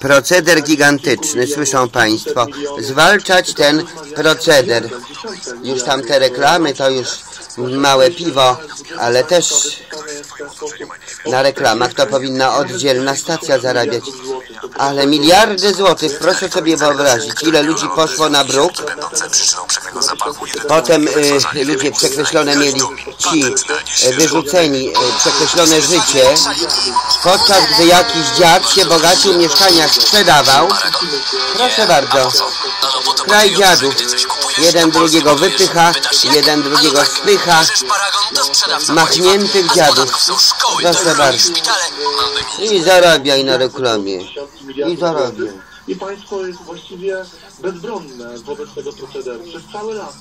Proceder gigantyczny, słyszą Państwo. Zwalczać ten proceder. Już tam te reklamy to już małe piwo, ale też na reklamach to powinna oddzielna stacja zarabiać. Ale miliardy złotych, proszę sobie wyobrazić, ile ludzi poszło na bruk. Potem y, ludzie przekreślone mieli ci y, wyrzuceni, y, przekreślone życie, podczas gdy jakiś dziad się bogacił, mieszkania sprzedawał. Proszę bardzo, kraj dziadów. Jeden drugiego wypycha, jeden drugiego spycha. Machniętych dziadów. Proszę bardzo. I zarabiaj na reklamie. I zarabiaj. I państwo jest właściwie bezbronne wobec tego procederu przez cały lat.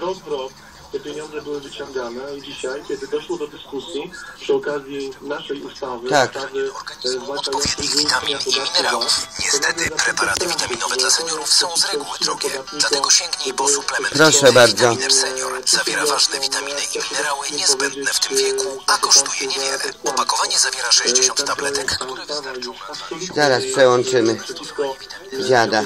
Rok rok te pieniądze były wyciągane i dzisiaj, kiedy doszło do dyskusji przy okazji naszej ustawy, Tak. ustawy e, Odpowiednich witamin i minerałów. Niestety preparaty witaminowe dla seniorów są z reguły drogie, dlatego sięgnij po suplement Proszę bardzo. Vitaminer Senior. Zawiera ważne witaminy i minerały niezbędne w tym wieku, a kosztuje niewiele. Opakowanie zawiera 60 tabletek, które wystarczą Zaraz przełączymy dziada.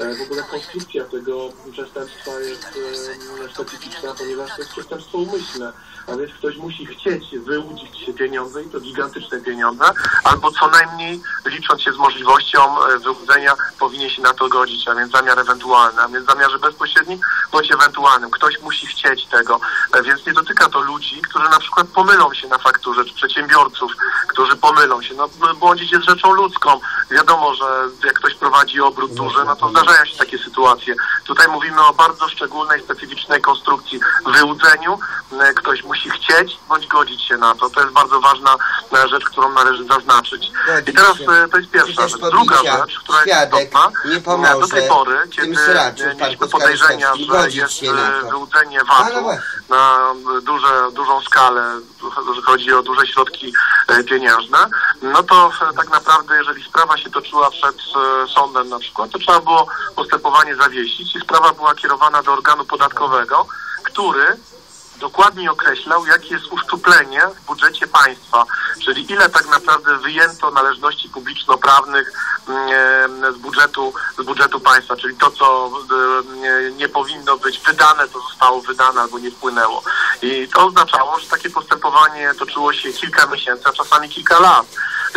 E, W ogóle konstrukcja tego przestępstwa jest e, specyficzna, ponieważ to jest przestępstwo umyślne. A więc ktoś musi chcieć wyłudzić się pieniądze i to gigantyczne pieniądze, albo co najmniej licząc się z możliwością e, wyłudzenia powinien się na to godzić, a więc zamiar ewentualny, a więc zamiarze bezpośrednim bądź ewentualnym. Ktoś musi chcieć tego, e, więc nie dotyka to ludzi, którzy na przykład pomylą się na fakturze, czy przedsiębiorców, którzy pomylą się. No błądzić jest rzeczą ludzką. Wiadomo, że jak ktoś prowadzi obrót duży, no to zdarzają się takie sytuacje. Tutaj mówimy o bardzo szczególnej, specyficznej konstrukcji wyłudzeniu. E, Ktoś musi chcieć bądź godzić się na to. To jest bardzo ważna e, rzecz, którą należy zaznaczyć. I teraz e, to jest pierwsza rzecz. Druga rzecz, która jest istotna, nie e, do tej pory, kiedy mieliśmy podejrzenia, że jest wyłudzenie VAT-u na duże, dużą skalę, że chodzi o duże środki pieniężne, no to tak naprawdę, jeżeli sprawa się toczyła przed sądem na przykład, to trzeba było postępowanie zawiesić i sprawa była kierowana do organu podatkowego, który dokładnie określał, jakie jest uszczuplenie w budżecie państwa, czyli ile tak naprawdę wyjęto należności publiczno-prawnych mm, z budżetu, z budżetu państwa, czyli to, co e, nie- nie powinno być wydane, to zostało wydane albo nie wpłynęło. I to oznaczało, że takie postępowanie toczyło się kilka miesięcy, a czasami kilka lat.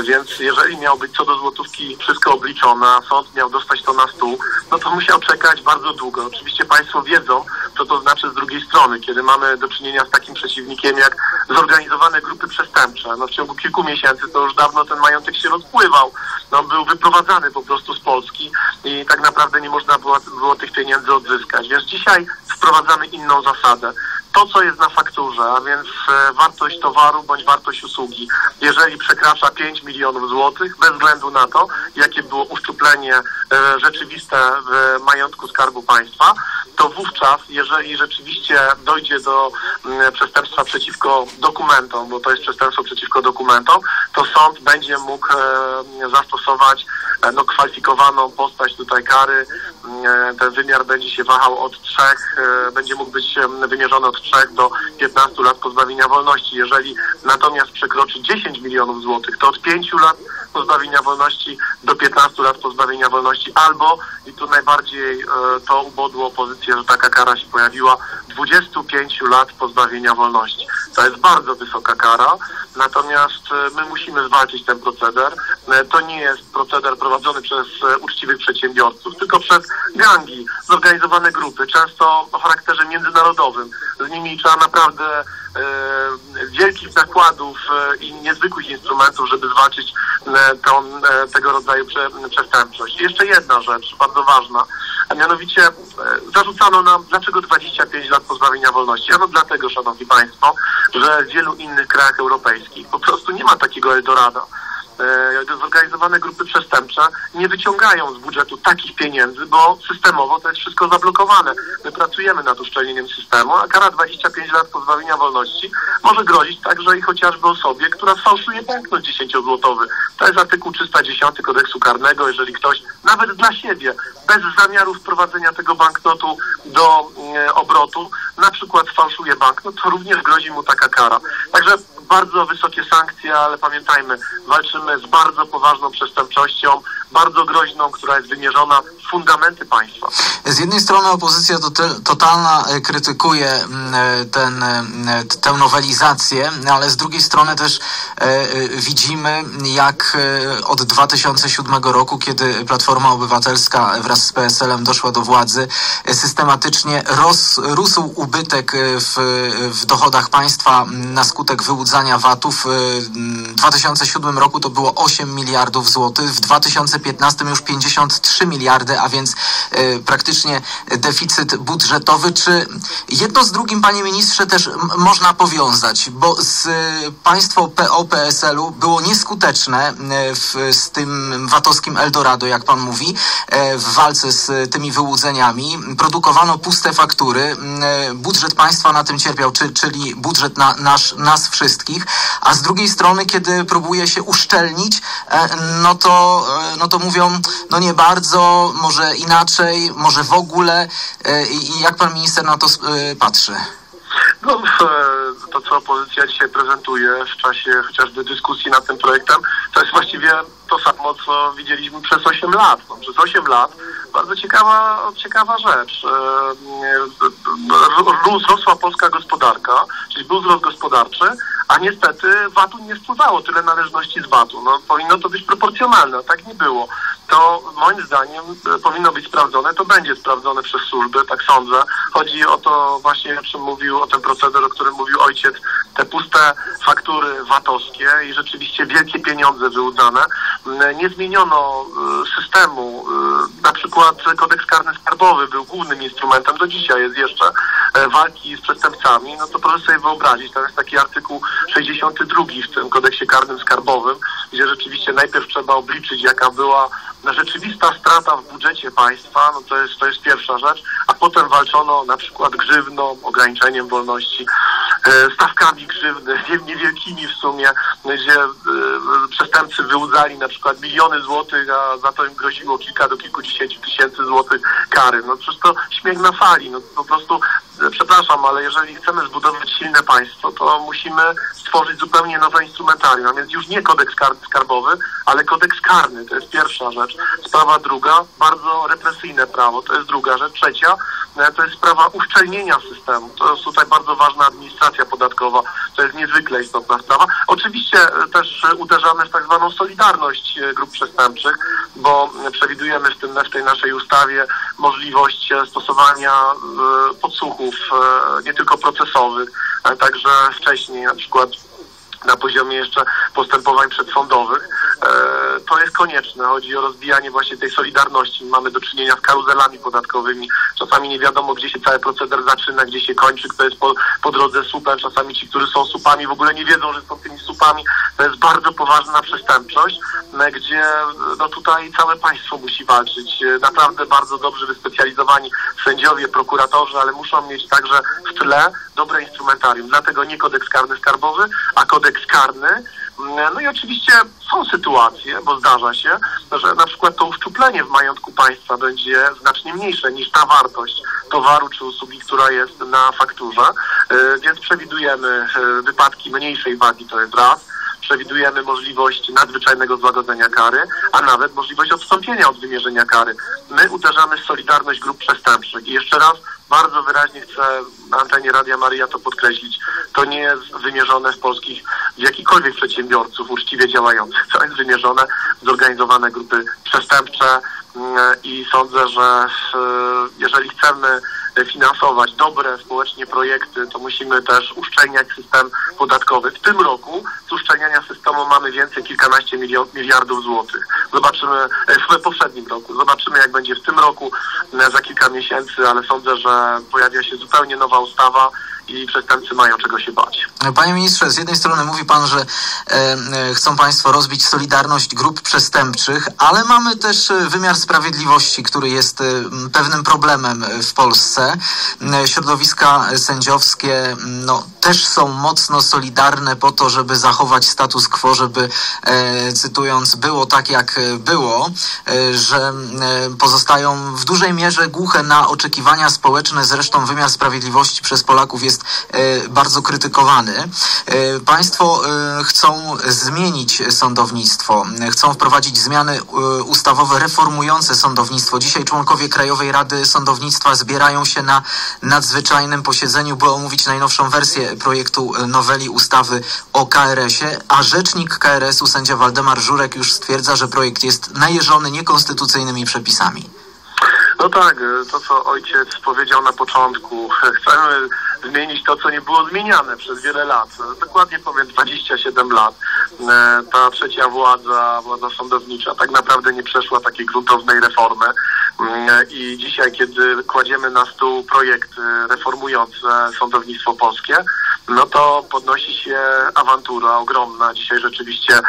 Więc jeżeli miał być co do złotówki wszystko obliczone, a sąd miał dostać to na stół, no to musiał czekać bardzo długo. Oczywiście Państwo wiedzą, co to znaczy z drugiej strony, kiedy mamy do czynienia z takim przeciwnikiem jak zorganizowane grupy przestępcze. No w ciągu kilku miesięcy to już dawno ten majątek się rozpływał. No, był wyprowadzany po prostu z Polski i tak naprawdę nie można było, było tych pieniędzy odzyskać. Więc dzisiaj wprowadzamy inną zasadę to, co jest na fakturze, a więc e, wartość towaru bądź wartość usługi, jeżeli przekracza 5 milionów złotych, bez względu na to, jakie było uszczuplenie e, rzeczywiste w majątku Skarbu Państwa, to wówczas, jeżeli rzeczywiście dojdzie do przestępstwa przeciwko dokumentom, bo to jest przestępstwo przeciwko dokumentom, to sąd będzie mógł e, zastosować no, kwalifikowaną postać tutaj kary. Ten wymiar będzie się wahał od 3, będzie mógł być wymierzony od 3 do 15 lat pozbawienia wolności. Jeżeli natomiast przekroczy 10 milionów złotych, to od 5 lat pozbawienia wolności do 15 lat pozbawienia wolności albo, i tu najbardziej e, to ubodło opozycję, że taka kara się pojawiła, 25 lat pozbawienia wolności. To jest bardzo wysoka kara, natomiast e, my musimy zwalczyć ten proceder. E, To nie jest proceder prowadzony przez e, uczciwych przedsiębiorców, tylko przez gangi, zorganizowane grupy, często o charakterze międzynarodowym. Z nimi trzeba naprawdę wielkich nakładów i niezwykłych instrumentów, żeby zwalczyć tą, tego rodzaju prze, przestępczość. I jeszcze jedna rzecz, bardzo ważna, a mianowicie e, zarzucano nam, dlaczego 25 lat pozbawienia wolności. Ano dlatego, Szanowni Państwo, że w wielu innych krajach europejskich po prostu nie ma takiego Eldorada. E, Zorganizowane grupy przestępcze nie wyciągają z budżetu takich pieniędzy, bo systemowo to jest wszystko zablokowane. My pracujemy nad uszczelnieniem systemu, a kara 25 lat pozbawienia wolności może grozić także i chociażby osobie, która sfałszuje banknot 10-złotowy. To jest artykuł 310 kodeksu karnego, jeżeli ktoś nawet dla siebie, bez zamiaru wprowadzenia tego banknotu do e, obrotu, na przykład sfałszuje banknot, to również grozi mu taka kara. Także bardzo wysokie sankcje, ale pamiętajmy, walczymy z bardzo poważną przestępczością, bardzo groźną, która jest wymierzona w fundamenty państwa. Z jednej strony opozycja to- totalna e, krytykuje mm, e, ten, e, tę nowelizację, ale z drugiej strony też widzimy, jak od 2007 roku, kiedy Platforma Obywatelska wraz z PSL-em doszła do władzy, systematycznie rósł ubytek w, w dochodach państwa na skutek wyłudzania VAT-ów. E, m, W 2007 roku to było 8 miliardów złotych, w 2015 już 53 miliardy, a więc e, praktycznie deficyt budżetowy. Czy jedno z drugim, panie ministrze, też można powiązać, bo e, państwo PO-PSL-u było nieskuteczne w, z tym VAT-owskim Eldorado, jak pan mówi, w walce z tymi wyłudzeniami. Produkowano puste faktury. Budżet państwa na tym cierpiał, czy, czyli budżet na, nasz, nas wszystkich, a z drugiej strony, kiedy próbuje się uszczelnić, e, no to, e, no to mówią, no nie bardzo, może inaczej, może w ogóle. E, I jak pan minister na to patrzy? No, e, to co opozycja dzisiaj prezentuje w czasie chociażby dyskusji nad tym projektem, to jest właściwie to samo, co widzieliśmy przez 8 lat. No, przez 8 lat bardzo ciekawa, ciekawa rzecz. E, e, rósł- Rosła polska gospodarka, czyli był wzrost gospodarczy, a niestety VAT-u nie wpływało tyle należności z VAT-u. No, powinno to być proporcjonalne, a tak nie było. To moim zdaniem e, powinno być sprawdzone, to będzie sprawdzone przez służby, tak sądzę. Chodzi o to właśnie, o czym mówił, o ten proceder, o którym mówił ojciec, te puste faktury VAT-owskie i rzeczywiście wielkie pieniądze wyłudzane. Nie zmieniono e, systemu, e, na przykład kodeks karny skarbowy był głównym instrumentem, do dzisiaj jest jeszcze, walki z przestępcami, no to proszę sobie wyobrazić, tam jest taki artykuł 62 w tym kodeksie karnym skarbowym, gdzie rzeczywiście najpierw trzeba obliczyć, jaka była rzeczywista strata w budżecie państwa, no to jest, to jest pierwsza rzecz, a potem walczono na przykład grzywną, ograniczeniem wolności, e, stawkami grzywny, nie- niewielkimi w sumie, gdzie e, przestępcy wyłudzali na przykład miliony złotych, a za to im groziło kilka do kilkudziesięciu tysięcy złotych kary. No przecież to śmiech na fali. No po prostu, e, przepraszam, ale jeżeli chcemy zbudować silne państwo, to musimy stworzyć zupełnie nowe instrumentarium. A więc już nie kodeks skarbowy, ale kodeks karny. To jest pierwsza rzecz. Sprawa druga, bardzo represyjne prawo. To jest druga rzecz. Trzecia, e, to jest sprawa uszczelnienia systemu. To jest tutaj bardzo ważna administracja podatkowa. To jest niezwykle istotna sprawa. Oczywiście e, też e, uderzamy w tak zwaną solidarność grup przestępczych, bo przewidujemy w, tym, w tej naszej ustawie możliwość stosowania podsłuchów nie tylko procesowych, ale także wcześniej na przykład na poziomie jeszcze postępowań przedsądowych. E, to jest konieczne. Chodzi o rozbijanie właśnie tej solidarności. Mamy do czynienia z karuzelami podatkowymi. Czasami nie wiadomo, gdzie się cały proceder zaczyna, gdzie się kończy, kto jest po, po drodze supem. Czasami ci, którzy są supami, w ogóle nie wiedzą, że są tymi supami. To jest bardzo poważna przestępczość, e, gdzie no tutaj całe państwo musi walczyć. E, Naprawdę bardzo dobrze wyspecjalizowani sędziowie, prokuratorzy, ale muszą mieć także w tle dobre instrumentarium. Dlatego nie kodeks karny skarbowy, a kodeks karny. Mm, No i oczywiście są sytuacje, bo zdarza się, że na przykład to uszczuplenie w majątku państwa będzie znacznie mniejsze niż ta wartość towaru czy usługi, która jest na fakturze, E, więc przewidujemy e, wypadki mniejszej wagi, to jest raz przewidujemy możliwość nadzwyczajnego złagodzenia kary, a nawet możliwość odstąpienia od wymierzenia kary. My uderzamy w solidarność grup przestępczych. I jeszcze raz bardzo wyraźnie chcę na antenie Radia Maryja to podkreślić. To nie jest wymierzone w polskich, w jakichkolwiek przedsiębiorców uczciwie działających. To jest wymierzone w zorganizowane grupy przestępcze i sądzę, że e, jeżeli chcemy finansować dobre społecznie projekty, to musimy też uszczelniać system podatkowy. W tym roku z uszczelniania systemu mamy więcej kilkanaście miliardów złotych. Zobaczymy e, w poprzednim roku. Zobaczymy jak będzie w tym roku e, za kilka miesięcy, ale sądzę, że pojawia się zupełnie nowa ustawa i przestępcy mają czego się bać. Panie ministrze, z jednej strony mówi pan, że e, e, chcą państwo rozbić solidarność grup przestępczych, ale mamy też e, wymiar sprawiedliwości, który jest e, pewnym problemem w Polsce. Środowiska sędziowskie no, też są mocno solidarne po to, żeby zachować status quo, żeby, e, cytując, było tak jak było, e, że pozostają w dużej mierze głuche na oczekiwania społeczne. Zresztą wymiar sprawiedliwości przez Polaków jest jest bardzo krytykowany. Państwo chcą zmienić sądownictwo, chcą wprowadzić zmiany ustawowe reformujące sądownictwo. Dzisiaj członkowie Krajowej Rady Sądownictwa zbierają się na nadzwyczajnym posiedzeniu, by omówić najnowszą wersję projektu noweli ustawy o KRS-ie, a rzecznik KRS-u sędzia Waldemar Żurek już stwierdza, że projekt jest najeżony niekonstytucyjnymi przepisami. No tak, to co ojciec powiedział na początku. Chcemy zmienić to, co nie było zmieniane przez wiele lat. Dokładnie powiem 27 lat. E, ta trzecia władza, władza sądownicza tak naprawdę nie przeszła takiej gruntownej reformy. E, I dzisiaj, kiedy kładziemy na stół projekty reformujące sądownictwo polskie, no to podnosi się awantura ogromna. Dzisiaj rzeczywiście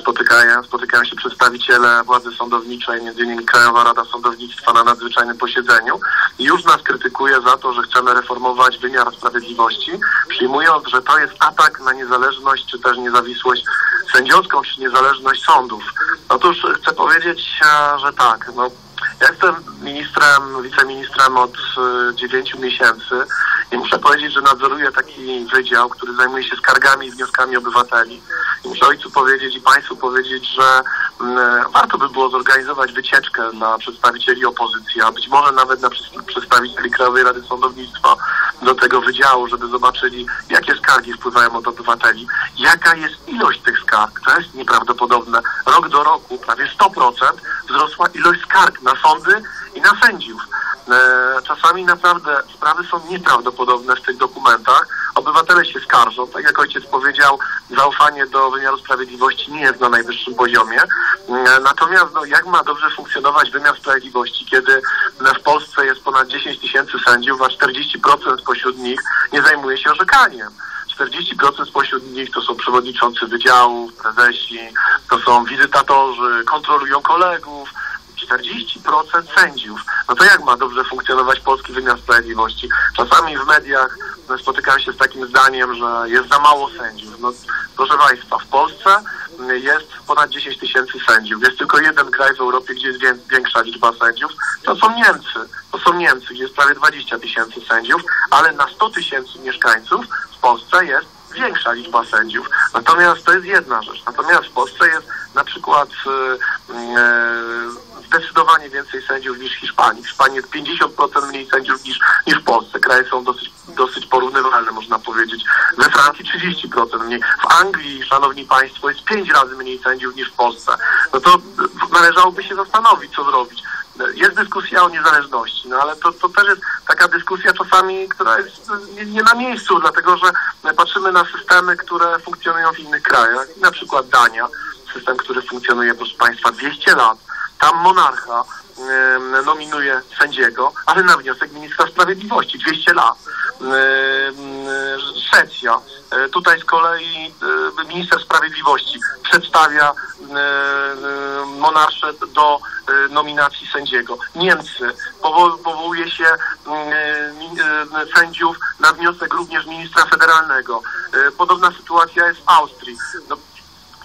spotykają, spotykają się przedstawiciele władzy sądowniczej, innymi Krajowa Rada Sądownictwa na nadzwyczajnym posiedzeniu już nas krytykuje za to, że chcemy reformować wymiar sprawiedliwości, przyjmując, że to jest atak na niezależność czy też niezawisłość sędziowską, czy niezależność sądów. Otóż chcę powiedzieć, e, że tak, no ja jestem ministrem, wiceministrem od e, dziewięciu miesięcy i muszę powiedzieć, że nadzoruję taki wydział, który zajmuje się skargami i wnioskami obywateli. I muszę ojcu powiedzieć i państwu powiedzieć, że mm, warto by było zorganizować wycieczkę dla przedstawicieli opozycji, a być może nawet na przedstawicieli Krajowej Rady Sądownictwa do tego wydziału, żeby zobaczyli, jakie skargi wpływają od obywateli, jaka jest ilość tych skarg. To jest nieprawdopodobne. Rok do roku prawie 100% wzrosła ilość skarg na sądy i na sędziów. E, czasami naprawdę sprawy są nieprawdopodobne w tych dokumentach. Obywatele się skarżą. Tak jak ojciec powiedział, zaufanie do wymiaru sprawiedliwości nie jest na najwyższym poziomie. E, natomiast no, jak ma dobrze funkcjonować wymiar sprawiedliwości, kiedy w Polsce jest ponad 10 tysięcy sędziów, a 40% spośród nich nie zajmuje się orzekaniem. 40% spośród nich to są przewodniczący wydziałów, prezesi, to są wizytatorzy, kontrolują kolegów, 40% sędziów. No to jak ma dobrze funkcjonować polski wymiar sprawiedliwości? Czasami w mediach spotykam się z takim zdaniem, że jest za mało sędziów. No, proszę Państwa, w Polsce jest ponad 10 tysięcy sędziów. Jest tylko jeden kraj w Europie, gdzie jest większa liczba sędziów. To są Niemcy. To są Niemcy, gdzie jest prawie 20 tysięcy sędziów, ale na 100 tysięcy mieszkańców w Polsce jest większa liczba sędziów. Natomiast to jest jedna rzecz. Natomiast w Polsce jest na przykład yy, zdecydowanie więcej sędziów niż Hiszpanii. W Hiszpanii jest 50% mniej sędziów niż, niż w Polsce. Kraje są dosyć, dosyć porównywalne, można powiedzieć. We Francji 30% mniej. W Anglii, szanowni państwo, jest 5 razy mniej sędziów niż w Polsce. No to należałoby się zastanowić, co zrobić. Jest dyskusja o niezależności, no ale to, to też jest taka dyskusja czasami, która jest nie, nie na miejscu, dlatego że patrzymy na systemy, które funkcjonują w innych krajach, na przykład Dania, system, który funkcjonuje, proszę Państwa, 200 lat tam monarcha nominuje sędziego, ale na wniosek ministra sprawiedliwości, 200 lat. Szwecja. E, tutaj z kolei e, minister sprawiedliwości przedstawia monarszę do e, nominacji sędziego. Niemcy powołuje się sędziów na wniosek również ministra federalnego. Podobna sytuacja jest w Austrii.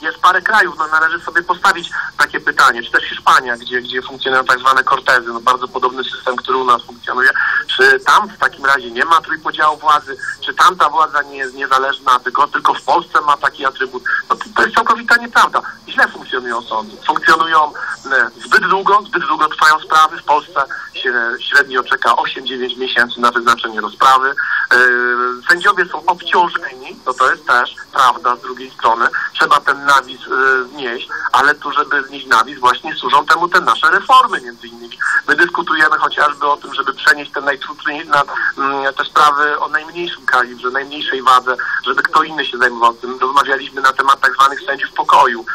Jest parę krajów, no należy sobie postawić takie pytanie, czy też Hiszpania, gdzie, gdzie funkcjonują tak zwane kortezy, no bardzo podobny system, który u nas funkcjonuje, czy tam w takim razie nie ma trójpodziału władzy, czy tam ta władza nie jest niezależna, tylko, tylko w Polsce ma taki atrybut. No to, to jest całkowita nieprawda. Źle funkcjonują sądy. Funkcjonują e, zbyt długo, zbyt długo trwają sprawy. W Polsce się średnio czeka 8-9 miesięcy na wyznaczenie rozprawy. E, sędziowie są obciążeni, no to jest też prawda z drugiej strony. Trzeba ten nawis e, znieść, ale tu, żeby znieść nawis, właśnie służą temu te nasze reformy między innymi. My dyskutujemy chociażby o tym, żeby przenieść te najtrudniejsze, mm, te sprawy o najmniejszym kalibrze, najmniejszej wadze, żeby kto inny się zajmował tym. Rozmawialiśmy na temat tak zwanych sędziów pokoju.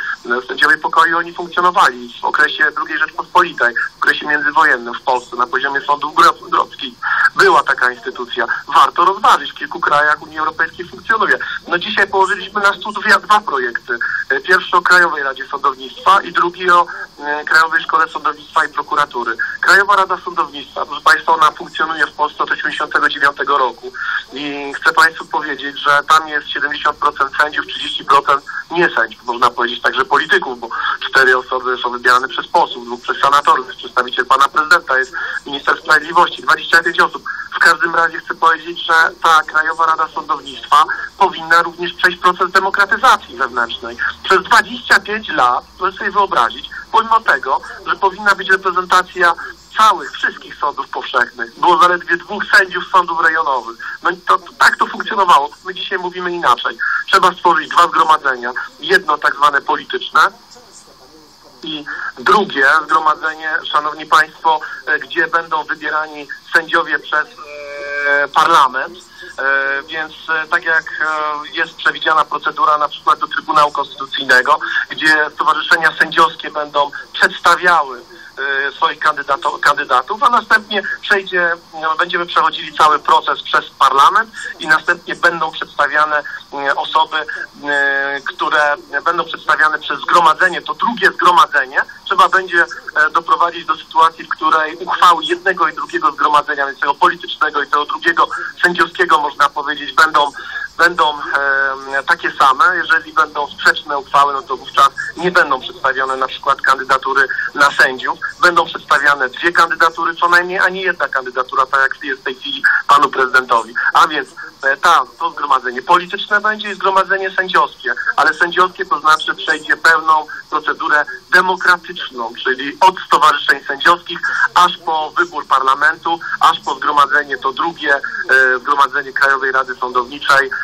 Sędziowie pokoju oni funkcjonowali w okresie II Rzeczpospolitej, w okresie międzywojennym w Polsce, na poziomie sądów grodzkich. Była taka instytucja. Warto rozważyć. W kilku krajach Unii Europejskiej funkcjonuje. No dzisiaj położyliśmy na stół dwa projekty. E, pierwszy o Krajowej Radzie Sądownictwa i drugi o e, Krajowej Szkole Sądownictwa i Prokuratury. Krajowa Rada Sądownictwa, proszę Państwa, ona funkcjonuje w Polsce od 1989 roku i chcę Państwu powiedzieć, że tam jest 70% sędziów, 30% nie sędziów, można powiedzieć także polityków, bo cztery osoby są wybierane przez posłów, dwóch przez senatorów, jest przedstawiciel pana prezydenta, jest minister sprawiedliwości, 25 osób. W każdym razie chcę powiedzieć, że ta Krajowa Rada Sądownictwa powinna również przejść proces demokratyzacji wewnętrznej. Przez 25 lat, proszę sobie wyobrazić, pomimo tego, że powinna być reprezentacja całych, wszystkich sądów powszechnych. Było zaledwie dwóch sędziów sądów rejonowych. No to, to, tak to funkcjonowało. My dzisiaj mówimy inaczej. Trzeba stworzyć dwa zgromadzenia. Jedno tak zwane polityczne, i drugie zgromadzenie, szanowni państwo, e, gdzie będą wybierani sędziowie przez e, parlament. E, więc e, tak jak e, jest przewidziana procedura na przykład do Trybunału Konstytucyjnego, gdzie stowarzyszenia sędziowskie będą przedstawiały swoich kandydato, kandydatów, a następnie przejdzie, no, będziemy przechodzili cały proces przez parlament i następnie będą przedstawiane e, osoby, e, które będą przedstawiane przez zgromadzenie, to drugie zgromadzenie trzeba będzie e, doprowadzić do sytuacji, w której uchwały jednego i drugiego zgromadzenia, więc tego politycznego i tego drugiego sędziowskiego można powiedzieć będą będą takie same. Jeżeli będą sprzeczne uchwały, no to wówczas nie będą przedstawione na przykład kandydatury na sędziów. Będą przedstawiane dwie kandydatury co najmniej, a nie jedna kandydatura, tak jak jest w tej chwili panu prezydentowi. A więc e, ta, to zgromadzenie polityczne będzie i zgromadzenie sędziowskie, ale sędziowskie to znaczy przejdzie pełną procedurę demokratyczną, czyli od stowarzyszeń sędziowskich aż po wybór parlamentu, aż po zgromadzenie to drugie, e, zgromadzenie Krajowej Rady Sądowniczej.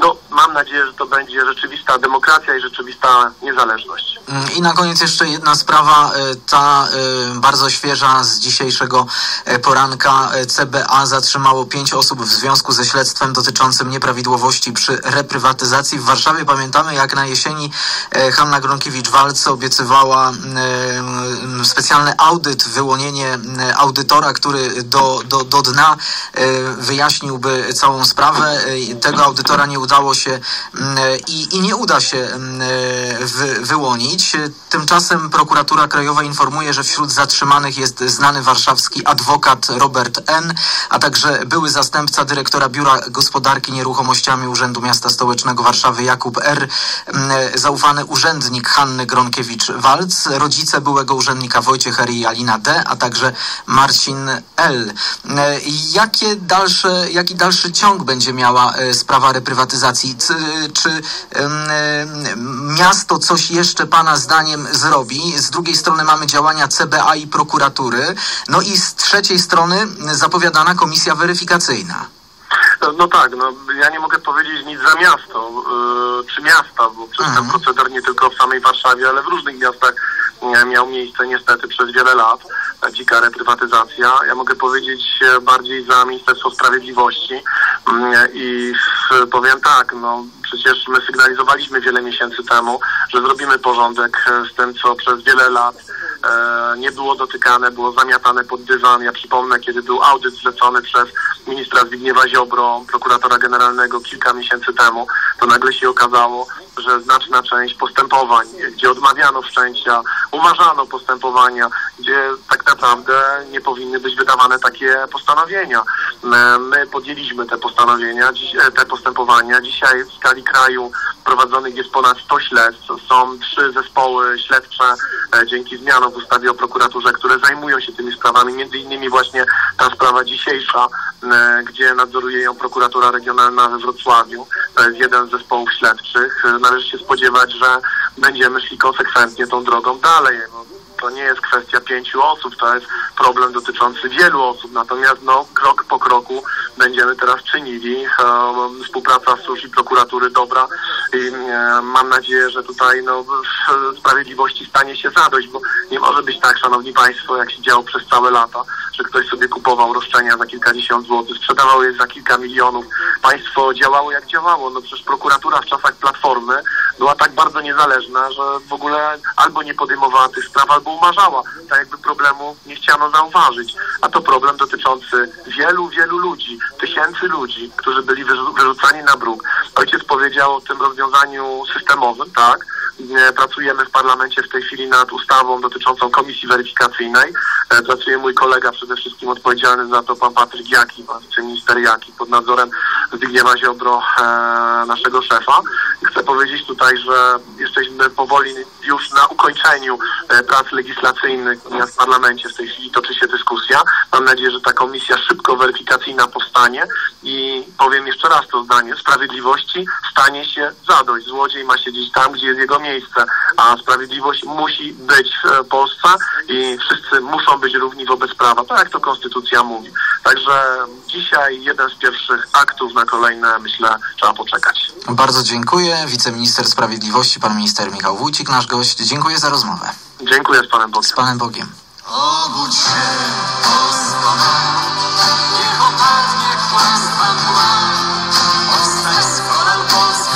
No, mam nadzieję, że to będzie rzeczywista demokracja i rzeczywista niezależność. Mm, I na koniec jeszcze jedna sprawa, e, ta e, bardzo świeża z dzisiejszego e, poranka. CBA zatrzymało pięć osób w związku ze śledztwem dotyczącym nieprawidłowości przy reprywatyzacji w Warszawie. Pamiętamy, jak na jesieni Hanna Gronkiewicz-Walc obiecywała e, specjalny audyt, wyłonienie e, audytora, który do, do, do dna wyjaśniłby całą sprawę. Tego audytora nie udało się mm, i, i nie uda się mm, wy, wyłonić. Tymczasem prokuratura krajowa informuje, że wśród zatrzymanych jest znany warszawski adwokat Robert N., a także były zastępca dyrektora Biura Gospodarki Nieruchomościami Urzędu Miasta Stołecznego Warszawy Jakub R., mm, zaufany urzędnik Hanny Gronkiewicz-Walc, rodzice byłego urzędnika Wojciech R. i Alina D., a także Marcin L. Jakie dalsze, jaki dalszy ciąg będzie miała e, sprawa reprywatyzacji? Czy miasto coś jeszcze Pana zdaniem zrobi? Z drugiej strony mamy działania CBA i prokuratury, no i z trzeciej strony zapowiadana komisja weryfikacyjna. No, no tak, no ja nie mogę powiedzieć nic za miasto, yy, czy miasta, bo przez ten proceder nie tylko w samej Warszawie, ale w różnych miastach miał miejsce niestety przez wiele lat dzika reprywatyzacja. Ja mogę powiedzieć e, bardziej za Ministerstwo Sprawiedliwości mm, i powiem tak, no przecież my sygnalizowaliśmy wiele miesięcy temu, że zrobimy porządek e, z tym, co przez wiele lat nie było dotykane, było zamiatane pod dywan. Ja przypomnę, kiedy był audyt zlecony przez ministra Zbigniewa Ziobro, prokuratora generalnego kilka miesięcy temu, to nagle się okazało, że znaczna część postępowań, gdzie odmawiano wszczęcia, umarzano postępowania, gdzie tak naprawdę nie powinny być wydawane takie postanowienia. My- My podjęliśmy te postanowienia, e, te postępowania. Dzisiaj w skali kraju prowadzonych jest ponad 100 śledztw. Są trzy zespoły śledcze e, dzięki zmianom w ustawie o prokuraturze, które zajmują się tymi sprawami. Między innymi właśnie ta sprawa dzisiejsza, e, gdzie nadzoruje ją prokuratura regionalna we Wrocławiu. To jest jeden z zespołów śledczych. E, Należy się spodziewać, że będziemy szli konsekwentnie tą drogą dalej. To nie jest kwestia pięciu osób, to jest problem dotyczący wielu osób. Natomiast no, krok po kroku będziemy teraz czynili. E, współpraca służb i prokuratury dobra mam nadzieję, że tutaj no, sprawiedliwości stanie się zadość, bo nie może być tak, szanowni państwo, jak się działo przez całe lata, że ktoś sobie kupował roszczenia za kilkadziesiąt złotych, sprzedawał je za kilka milionów. Państwo działało jak działało. No przecież prokuratura w czasach Platformy była tak bardzo niezależna, że w ogóle albo nie podejmowała tych spraw, albo umarzała. Tak jakby problemu nie chciano zauważyć. A to problem dotyczący wielu, wielu ludzi, tysięcy ludzi, którzy byli wyrzu- wyrzucani na bruk. Ojciec powiedział o tym rozwiązaniu systemowym, tak? Pracujemy w parlamencie w tej chwili nad ustawą dotyczącą komisji weryfikacyjnej. E, Pracuje mój kolega przede wszystkim odpowiedzialny za to, pan Patryk Jaki, pan wiceminister Jaki, pod nadzorem Zbigniewa Ziobro, e, naszego szefa. Chcę powiedzieć tutaj, że jesteśmy powoli już na ukończeniu e, prac legislacyjnych, w parlamencie w tej chwili toczy się dyskusja. Mam nadzieję, że ta komisja szybko weryfikacyjna powstanie i powiem jeszcze raz to zdanie, sprawiedliwości stanie się zadość. Złodziej ma siedzieć tam, gdzie jest jego miejsce, a sprawiedliwość musi być w e, Polsce i wszyscy muszą być równi wobec prawa, tak jak to konstytucja mówi. Także dzisiaj jeden z pierwszych aktów na kolejne, myślę, trzeba poczekać. Bardzo dziękuję. Wiceminister Sprawiedliwości, pan minister Michał Wójcik, nasz gość. Dziękuję za rozmowę. Dziękuję z Panem Bogiem. Z panem Bogiem. Obudź się, Polsko ma, niech opadnie kłamstwa mgła. Powstań z kolan Polsko,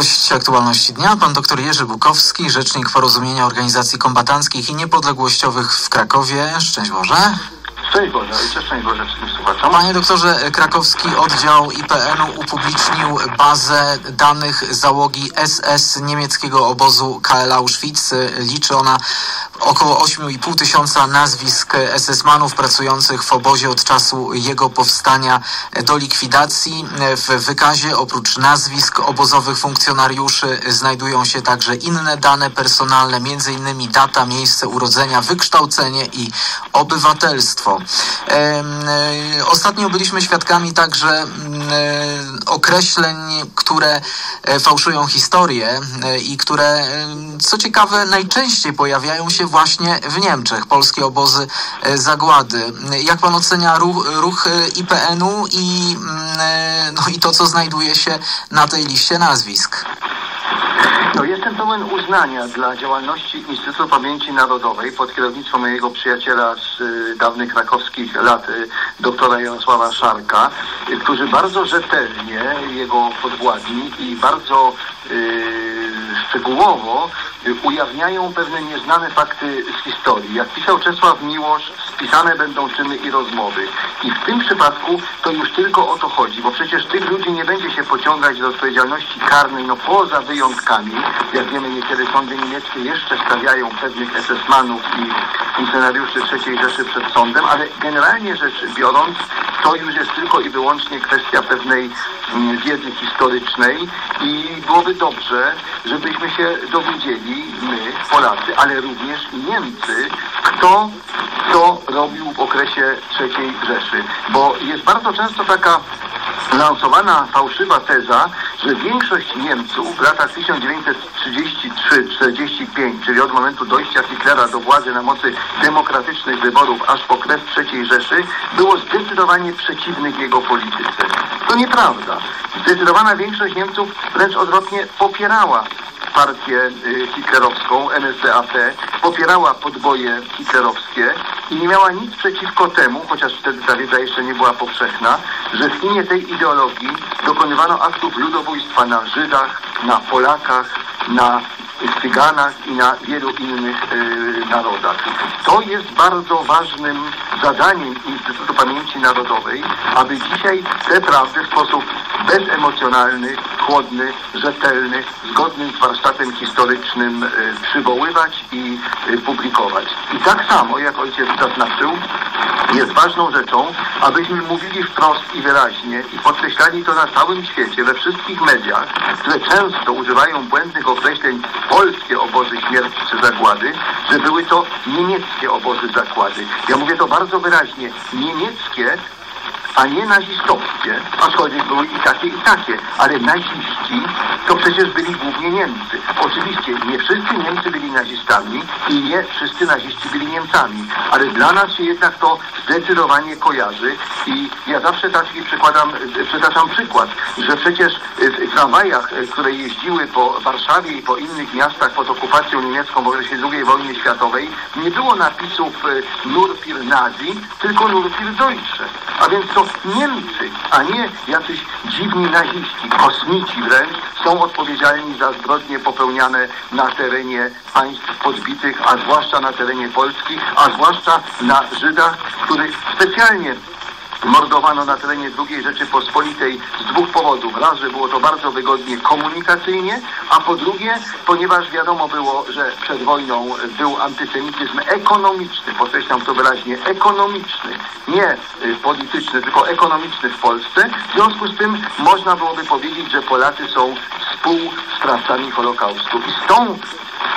Gość aktualności dnia, pan dr Jerzy Bukowski, rzecznik porozumienia organizacji kombatanckich i niepodległościowych w Krakowie. Szczęść Boże. Szczęść Boże, ojcze, szczęść Boże wszystkim słuchaczom. Panie doktorze, krakowski oddział IPN-u upublicznił bazę danych załogi SS niemieckiego obozu KL Auschwitz. Liczy ona około 8,5 tysiąca nazwisk SS-manów pracujących w obozie od czasu jego powstania do likwidacji. W wykazie oprócz nazwisk obozowych funkcjonariuszy znajdują się także inne dane personalne, m.in. data, miejsce urodzenia, wykształcenie i obywatelstwo. E, Ostatnio byliśmy świadkami także mm, e, określeń, które e, fałszują historię i które, co ciekawe, najczęściej pojawiają się właśnie w Niemczech, polskie obozy e, zagłady. Jak pan ocenia ruch, ruch e, IPN-u i, mm, e, no i to, co znajduje się na tej liście nazwisk? No, jestem pełen uznania dla działalności Instytutu Pamięci Narodowej pod kierownictwem mojego przyjaciela z y, dawnych krakowskich lat, y, doktora Jarosława Szarka, y, którzy bardzo rzetelnie, jego podwładni i bardzo y, szczegółowo y, ujawniają pewne nieznane fakty z historii. Jak pisał Czesław Miłosz, spisane będą czyny i rozmowy. I w tym przypadku to już tylko o to chodzi, bo przecież tych ludzi nie będzie się pociągać do odpowiedzialności karnej, no poza wyjątkami. Jak wiemy, niekiedy sądy niemieckie jeszcze stawiają pewnych SS-manów i funkcjonariuszy III Rzeszy przed sądem, ale generalnie rzecz biorąc, to już jest tylko i wyłącznie kwestia pewnej mm, wiedzy historycznej i byłoby dobrze, żebyśmy się dowiedzieli, my, Polacy, ale również Niemcy, kto co robił w okresie III Rzeszy. Bo jest bardzo często taka lansowana fałszywa teza, że większość Niemców w latach 1933-45, czyli od momentu dojścia Hitlera do władzy na mocy demokratycznych wyborów aż po kres III Rzeszy, było zdecydowanie przeciwnych jego polityce. To nieprawda. Zdecydowana większość Niemców wręcz odwrotnie popierała partię y, hitlerowską, NSDAP, popierała podboje hitlerowskie i nie miała nic przeciwko temu, chociaż wtedy ta wiedza jeszcze nie była powszechna, że w imię tej ideologii dokonywano aktów ludobójstwa na Żydach, na Polakach, na Cyganach i na wielu innych y, narodach. To jest bardzo ważnym zadaniem Instytutu Pamięci Narodowej, aby dzisiaj te prawdy w sposób bezemocjonalny, chłodny, rzetelny, zgodny z warsztatem historycznym y, przywoływać i y, publikować. I tak samo, jak ojciec zaznaczył, jest ważną rzeczą, abyśmy mówili wprost i wyraźnie i podkreślali to na całym świecie, we wszystkich mediach, które często używają błędnych określeń polskie obozy śmierci czy zagłady, że były to niemieckie obozy zagłady. Ja mówię to bardzo wyraźnie. Niemieckie a nie nazistowskie, aczkolwiek były i takie, i takie, ale naziści to przecież byli głównie Niemcy. Oczywiście nie wszyscy Niemcy byli nazistami i nie wszyscy naziści byli Niemcami, ale dla nas się jednak to zdecydowanie kojarzy i ja zawsze taki przykładam, przytaczam przykład, że przecież w tramwajach, które jeździły po Warszawie i po innych miastach pod okupacją niemiecką w okresie II wojny światowej, nie było napisów e, Nur für Nazi, tylko Nur für Deutsche. A więc to Niemcy, a nie jacyś dziwni naziści, kosmici wręcz, są odpowiedzialni za zbrodnie popełniane na terenie państw podbitych, a zwłaszcza na terenie Polski, a zwłaszcza na Żydach, których specjalnie mordowano na terenie II Rzeczypospolitej z dwóch powodów. Raz, że było to bardzo wygodnie komunikacyjnie, a po drugie, ponieważ wiadomo było, że przed wojną był antysemityzm ekonomiczny, podkreślam to wyraźnie, ekonomiczny, nie y, polityczny, tylko ekonomiczny w Polsce. W związku z tym można byłoby powiedzieć, że Polacy są współsprawcami Holokaustu. I z tą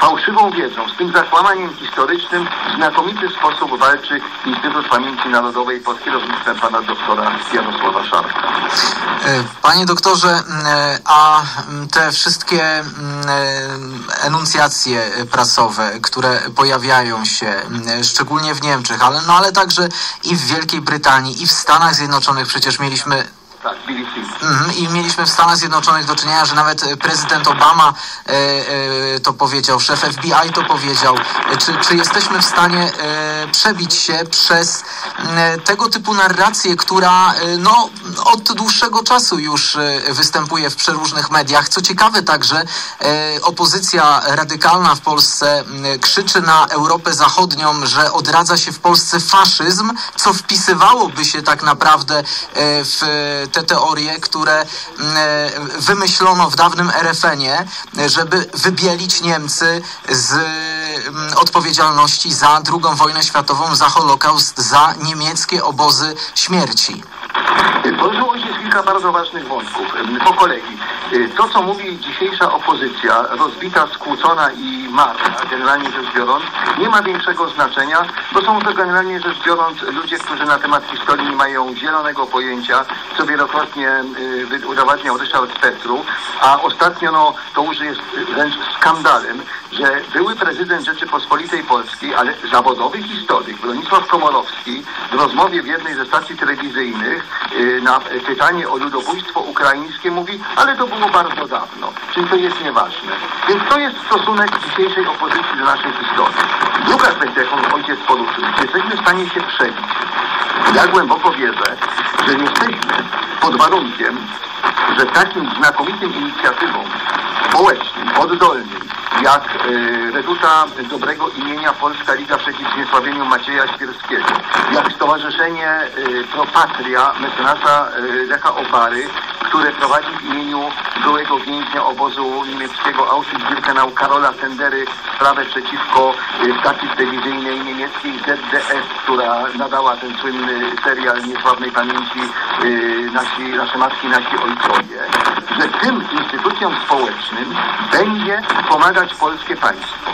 fałszywą wiedzą, z tym zakłamaniem historycznym w znakomity sposób walczy Instytut Pamięci Narodowej pod kierownictwem pana doktora Jarosława Szarka. E, Panie doktorze, e, a te wszystkie e, enuncjacje prasowe, które pojawiają się, szczególnie w Niemczech, ale, no, ale także i w Wielkiej Brytanii, i w Stanach Zjednoczonych, przecież mieliśmy I mieliśmy w Stanach Zjednoczonych do czynienia, że nawet e, prezydent Obama e, e, to powiedział, szef FBI to powiedział. Czy, czy jesteśmy w stanie przebić się przez tego typu narrację, która no, od dłuższego czasu już występuje w przeróżnych mediach? Co ciekawe także, opozycja radykalna w Polsce krzyczy na Europę Zachodnią, że odradza się w Polsce faszyzm, co wpisywałoby się tak naprawdę w te teorie, które mm, e, wymyślono w dawnym RFN-ie, żeby wybielić Niemcy z mm, odpowiedzialności za II wojnę światową, za Holokaust, za niemieckie obozy śmierci. Poruszyło się kilka bardzo ważnych wątków. Po kolei. To, co mówi dzisiejsza opozycja, rozbita, skłócona i marna, generalnie rzecz biorąc, nie ma większego znaczenia, bo są to generalnie rzecz biorąc ludzie, którzy na temat historii nie mają zielonego pojęcia, co wielokrotnie udowadniał Ryszard Petru, a ostatnio no, to już jest wręcz skandalem, że były prezydent Rzeczypospolitej Polskiej, ale zawodowy historyk Bronisław Komorowski w rozmowie w jednej ze stacji telewizyjnych y, na pytanie o ludobójstwo ukraińskie mówi, ale to było bardzo dawno, czyli to jest nieważne. Więc to jest stosunek dzisiejszej opozycji do naszej historii. Druga kwestia, jaką ojciec poruszył, czy jesteśmy w stanie się przebić. Ja głęboko wierzę, że jesteśmy pod warunkiem, że takim znakomitym inicjatywom społecznym, oddolnym, jak e, Reduta Dobrego Imienia Polska Liga Przeciw Zniesławieniu Macieja Świerskiego, jak Stowarzyszenie e, Pro Patria mecenasa e, Lecha Opary, które prowadzi w imieniu byłego więźnia obozu niemieckiego Auschwitz-Birkenau Karola Tendery sprawę przeciwko stacji telewizyjnej niemieckiej ZDF, która nadała ten słynny serial niesławnej pamięci e, nasi, nasze matki, nasi ojcowie, że tym instytucjom społecznym będzie pomagać polskie państwo,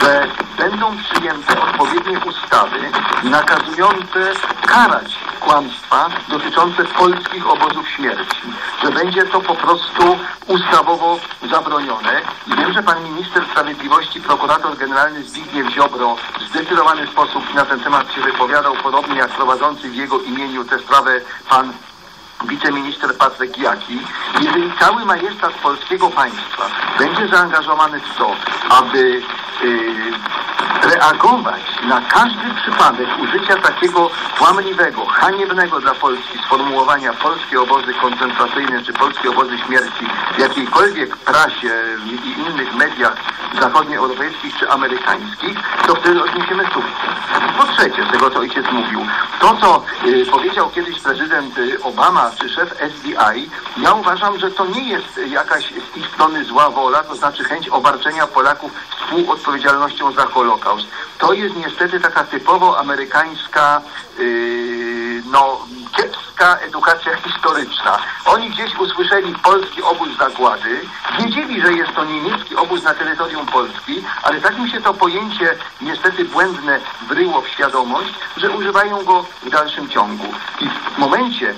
że będą przyjęte odpowiednie ustawy nakazujące karać kłamstwa dotyczące polskich obozów śmierci, że będzie to po prostu ustawowo zabronione. I wiem, że pan minister sprawiedliwości, prokurator generalny Zbigniew Ziobro w zdecydowany sposób na ten temat się wypowiadał, podobnie jak prowadzący w jego imieniu tę sprawę pan wiceminister Patryk Jaki, jeżeli cały majestat polskiego państwa będzie zaangażowany w to, aby reagować na każdy przypadek użycia takiego kłamliwego, haniebnego dla Polski sformułowania polskie obozy koncentracyjne czy polskie obozy śmierci w jakiejkolwiek prasie i innych mediach zachodnioeuropejskich czy amerykańskich, to wtedy odniesiemy sukces. Po trzecie, z tego co ojciec mówił, to co y, powiedział kiedyś prezydent y, Obama czy szef SDI, ja uważam, że to nie jest jakaś z ich strony zła wola, to znaczy chęć obarczenia Polaków współodpowiedzialnością za Holokaust. To jest niestety taka typowo amerykańska, yy, no, kiepska edukacja historyczna. Oni gdzieś usłyszeli polski obóz zagłady, wiedzieli, że jest to niemiecki obóz na terytorium Polski, ale tak mi się to pojęcie niestety błędne wryło w świadomość, że używają go w dalszym ciągu. I w momencie,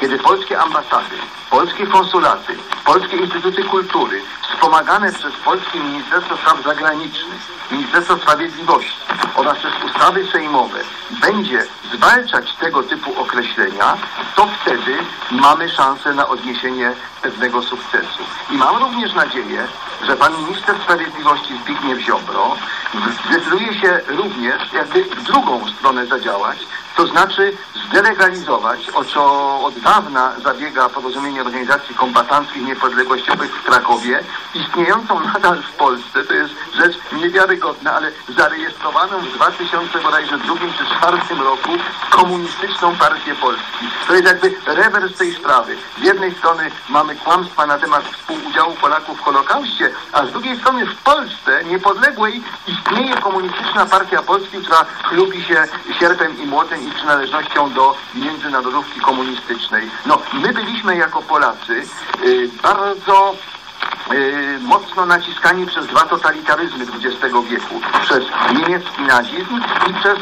kiedy polskie ambasady, polskie konsulaty, polskie instytuty kultury, wspomagane przez polskie Ministerstwo Spraw Zagranicznych, Ministerstwo Sprawiedliwości oraz przez ustawy sejmowe, będzie zwalczać tego typu określenia, to wtedy mamy szansę na odniesienie pewnego sukcesu. I mam również nadzieję, że pan minister sprawiedliwości Zbigniew Ziobro zdecyduje się również jakby w drugą stronę zadziałać, to znaczy zdelegalizować, o co od dawna zabiega porozumienie organizacji kombatanckich niepodległościowych w Krakowie, istniejącą nadal w Polsce, to jest rzecz niewiarygodna, ale zarejestrowaną w 2002 czy 2004 roku komunistyczną partię Polski. To jest jakby rewers tej sprawy. Z jednej strony mamy kłamstwa na temat współudziału Polaków w Holokauście, a z drugiej strony w Polsce niepodległej istnieje komunistyczna partia Polski, która chlubi się sierpem i młotem i przynależnością do międzynarodówki komunistycznej. No, my byliśmy jako Polacy y, bardzo y, mocno naciskani przez dwa totalitaryzmy XX wieku. Przez niemiecki nazizm i przez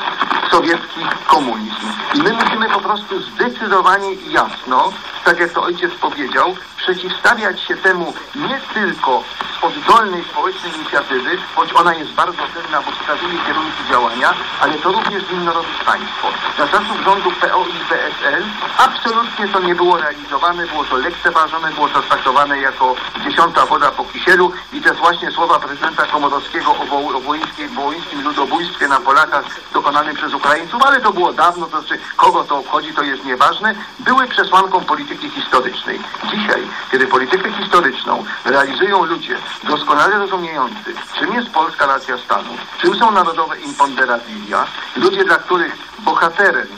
sowiecki komunizm. I my musimy po prostu zdecydowanie i jasno, tak jak to ojciec powiedział, przeciwstawiać się temu nie tylko z oddolnej społecznej inicjatywy, choć ona jest bardzo cenna, bo wskazuje kierunki działania, ale to również winno robić państwo. Za czasów rządu PO i PSL absolutnie to nie było realizowane, było to lekceważone, było to traktowane jako dziesiąta woda po kisielu i te właśnie słowa prezydenta Komorowskiego o, wo- o wołyńskim ludobójstwie na Polakach dokonanym przez Ukraińców, ale to było dawno, to znaczy kogo to obchodzi, to jest nieważne, były przesłanką polityki historycznej. Dzisiaj, kiedy politykę historyczną realizują ludzie doskonale rozumiejący, czym jest polska racja stanu, czym są narodowe imponderabilia, ludzie, dla których bohaterem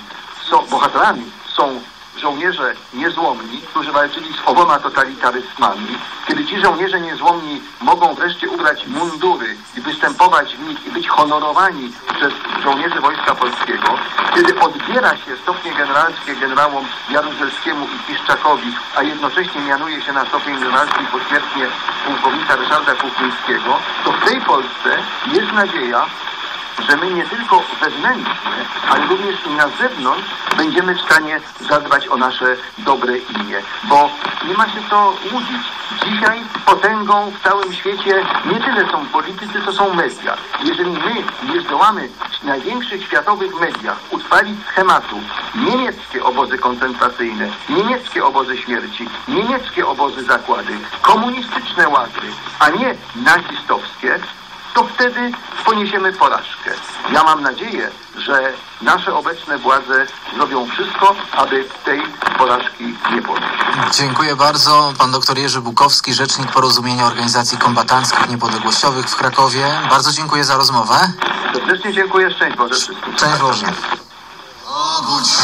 są, bohaterami są żołnierze niezłomni, którzy walczyli z oboma totalitaryzmami, kiedy ci żołnierze niezłomni mogą wreszcie ubrać mundury i występować w nich i być honorowani przez żołnierzy Wojska Polskiego, kiedy odbiera się stopnie generalskie generałom Jaruzelskiemu i Piszczakowi, a jednocześnie mianuje się na stopień generalski pośmiertnie pułkownika Ryszarda Kuchlińskiego, to w tej Polsce jest nadzieja, że my nie tylko wewnętrznie, ale również i na zewnątrz będziemy w stanie zadbać o nasze dobre imię. Bo nie ma się co łudzić. Dzisiaj potęgą w całym świecie nie tyle są politycy, to są media. Jeżeli my nie zdołamy w największych światowych mediach utrwalić schematu niemieckie obozy koncentracyjne, niemieckie obozy śmierci, niemieckie obozy zakłady, komunistyczne łagry, a nie nazistowskie, to wtedy poniesiemy porażkę. Ja mam nadzieję, że nasze obecne władze zrobią wszystko, aby tej porażki nie ponieść. Dziękuję bardzo. Pan dr Jerzy Bukowski, rzecznik Porozumienia Organizacji Kombatanckich Niepodległościowych w Krakowie. Bardzo dziękuję za rozmowę. Serdecznie dziękuję, szczęść Boże wszystkim. Cześć Boże. Obudź się,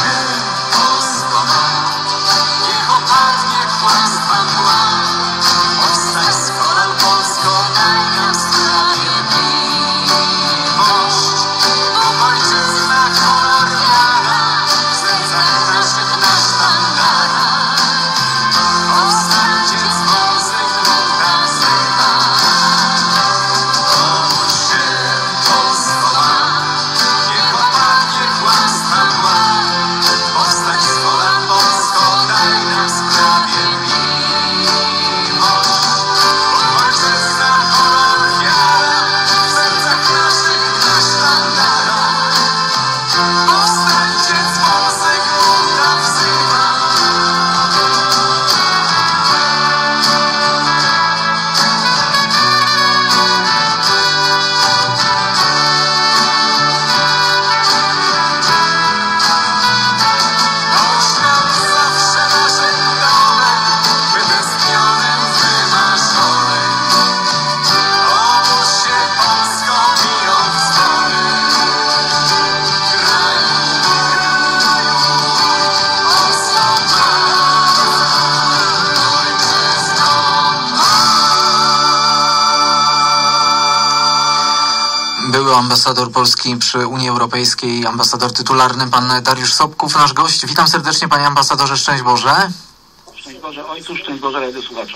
ambasador Polski przy Unii Europejskiej, ambasador tytularny, pan Dariusz Sobków, nasz gość. Witam serdecznie, panie ambasadorze, szczęść Boże.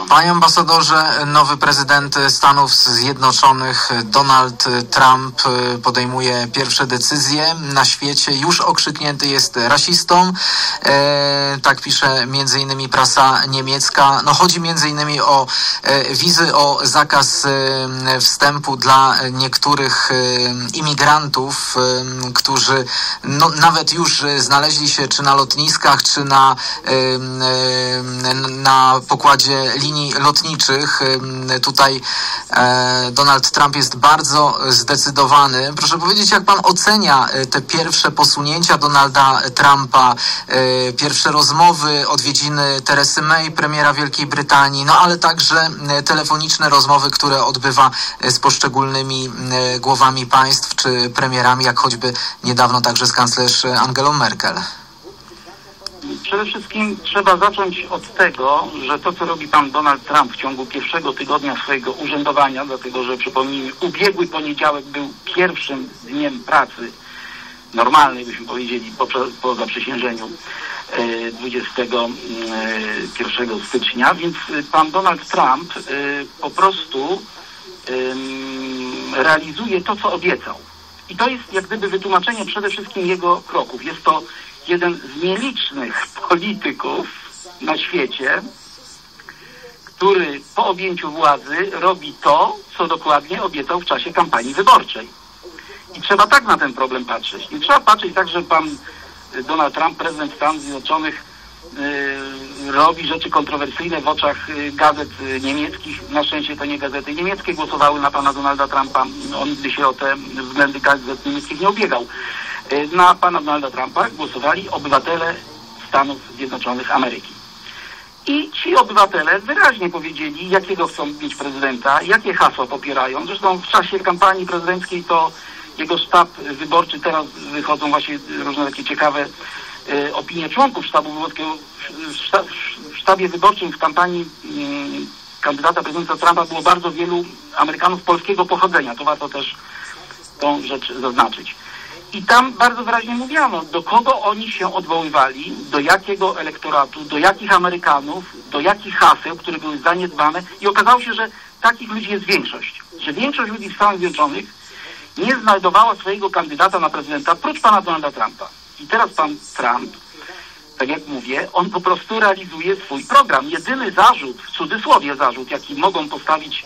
Panie ambasadorze, nowy prezydent Stanów Zjednoczonych Donald Trump podejmuje pierwsze decyzje na świecie. Już okrzyknięty jest rasistą. E, tak pisze między innymi prasa niemiecka. No chodzi między innymi o e, wizy, o zakaz e, wstępu dla niektórych e, imigrantów, którzy no, nawet już znaleźli się czy na lotniskach, czy na na pokładzie linii lotniczych. Tutaj e, Donald Trump jest bardzo zdecydowany. Proszę powiedzieć, jak pan ocenia e, te pierwsze posunięcia Donalda Trumpa, e, pierwsze rozmowy, odwiedziny Teresy May, premiera Wielkiej Brytanii, no ale także telefoniczne rozmowy, które odbywa z poszczególnymi głowami państw czy premierami, jak choćby niedawno także z kanclerz Angelą Merkel. Przede wszystkim trzeba zacząć od tego, że to, co robi pan Donald Trump w ciągu pierwszego tygodnia swojego urzędowania, dlatego że przypomnijmy, ubiegły poniedziałek był pierwszym dniem pracy normalnej, byśmy powiedzieli, po, po zaprzysiężeniu e, 21 stycznia, więc e, pan Donald Trump e, po prostu realizuje to, co obiecał. I to jest jak gdyby wytłumaczenie przede wszystkim jego kroków. Jest to jeden z nielicznych polityków na świecie, który po objęciu władzy robi to, co dokładnie obiecał w czasie kampanii wyborczej. I trzeba tak na ten problem patrzeć. Nie trzeba patrzeć tak, że pan y, Donald Trump, prezydent Stanów Zjednoczonych, y, robi rzeczy kontrowersyjne w oczach y, gazet niemieckich. Na szczęście to nie gazety niemieckie głosowały na pana Donalda Trumpa. On nigdy się o te względy gazet niemieckich nie ubiegał. Y, Na pana Donalda Trumpa głosowali obywatele Stanów Zjednoczonych Ameryki. I ci obywatele wyraźnie powiedzieli, jakiego chcą mieć prezydenta, jakie hasła popierają. Zresztą w czasie kampanii prezydenckiej to jego sztab wyborczy, teraz wychodzą właśnie różne takie ciekawe e, opinie członków sztabu wyborczego. W sztabie wyborczym w kampanii mm, kandydata prezydenta Trumpa było bardzo wielu Amerykanów polskiego pochodzenia. To warto też tą rzecz zaznaczyć. I tam bardzo wyraźnie mówiono, do kogo oni się odwoływali, do jakiego elektoratu, do jakich Amerykanów, do jakich haseł, które były zaniedbane. I okazało się, że takich ludzi jest większość. Że większość ludzi w Stanach Zjednoczonych nie znajdowała swojego kandydata na prezydenta prócz pana Donalda Trumpa. I teraz pan Trump, tak jak mówię, on po prostu realizuje swój program. Jedyny zarzut, w cudzysłowie zarzut, jaki mogą postawić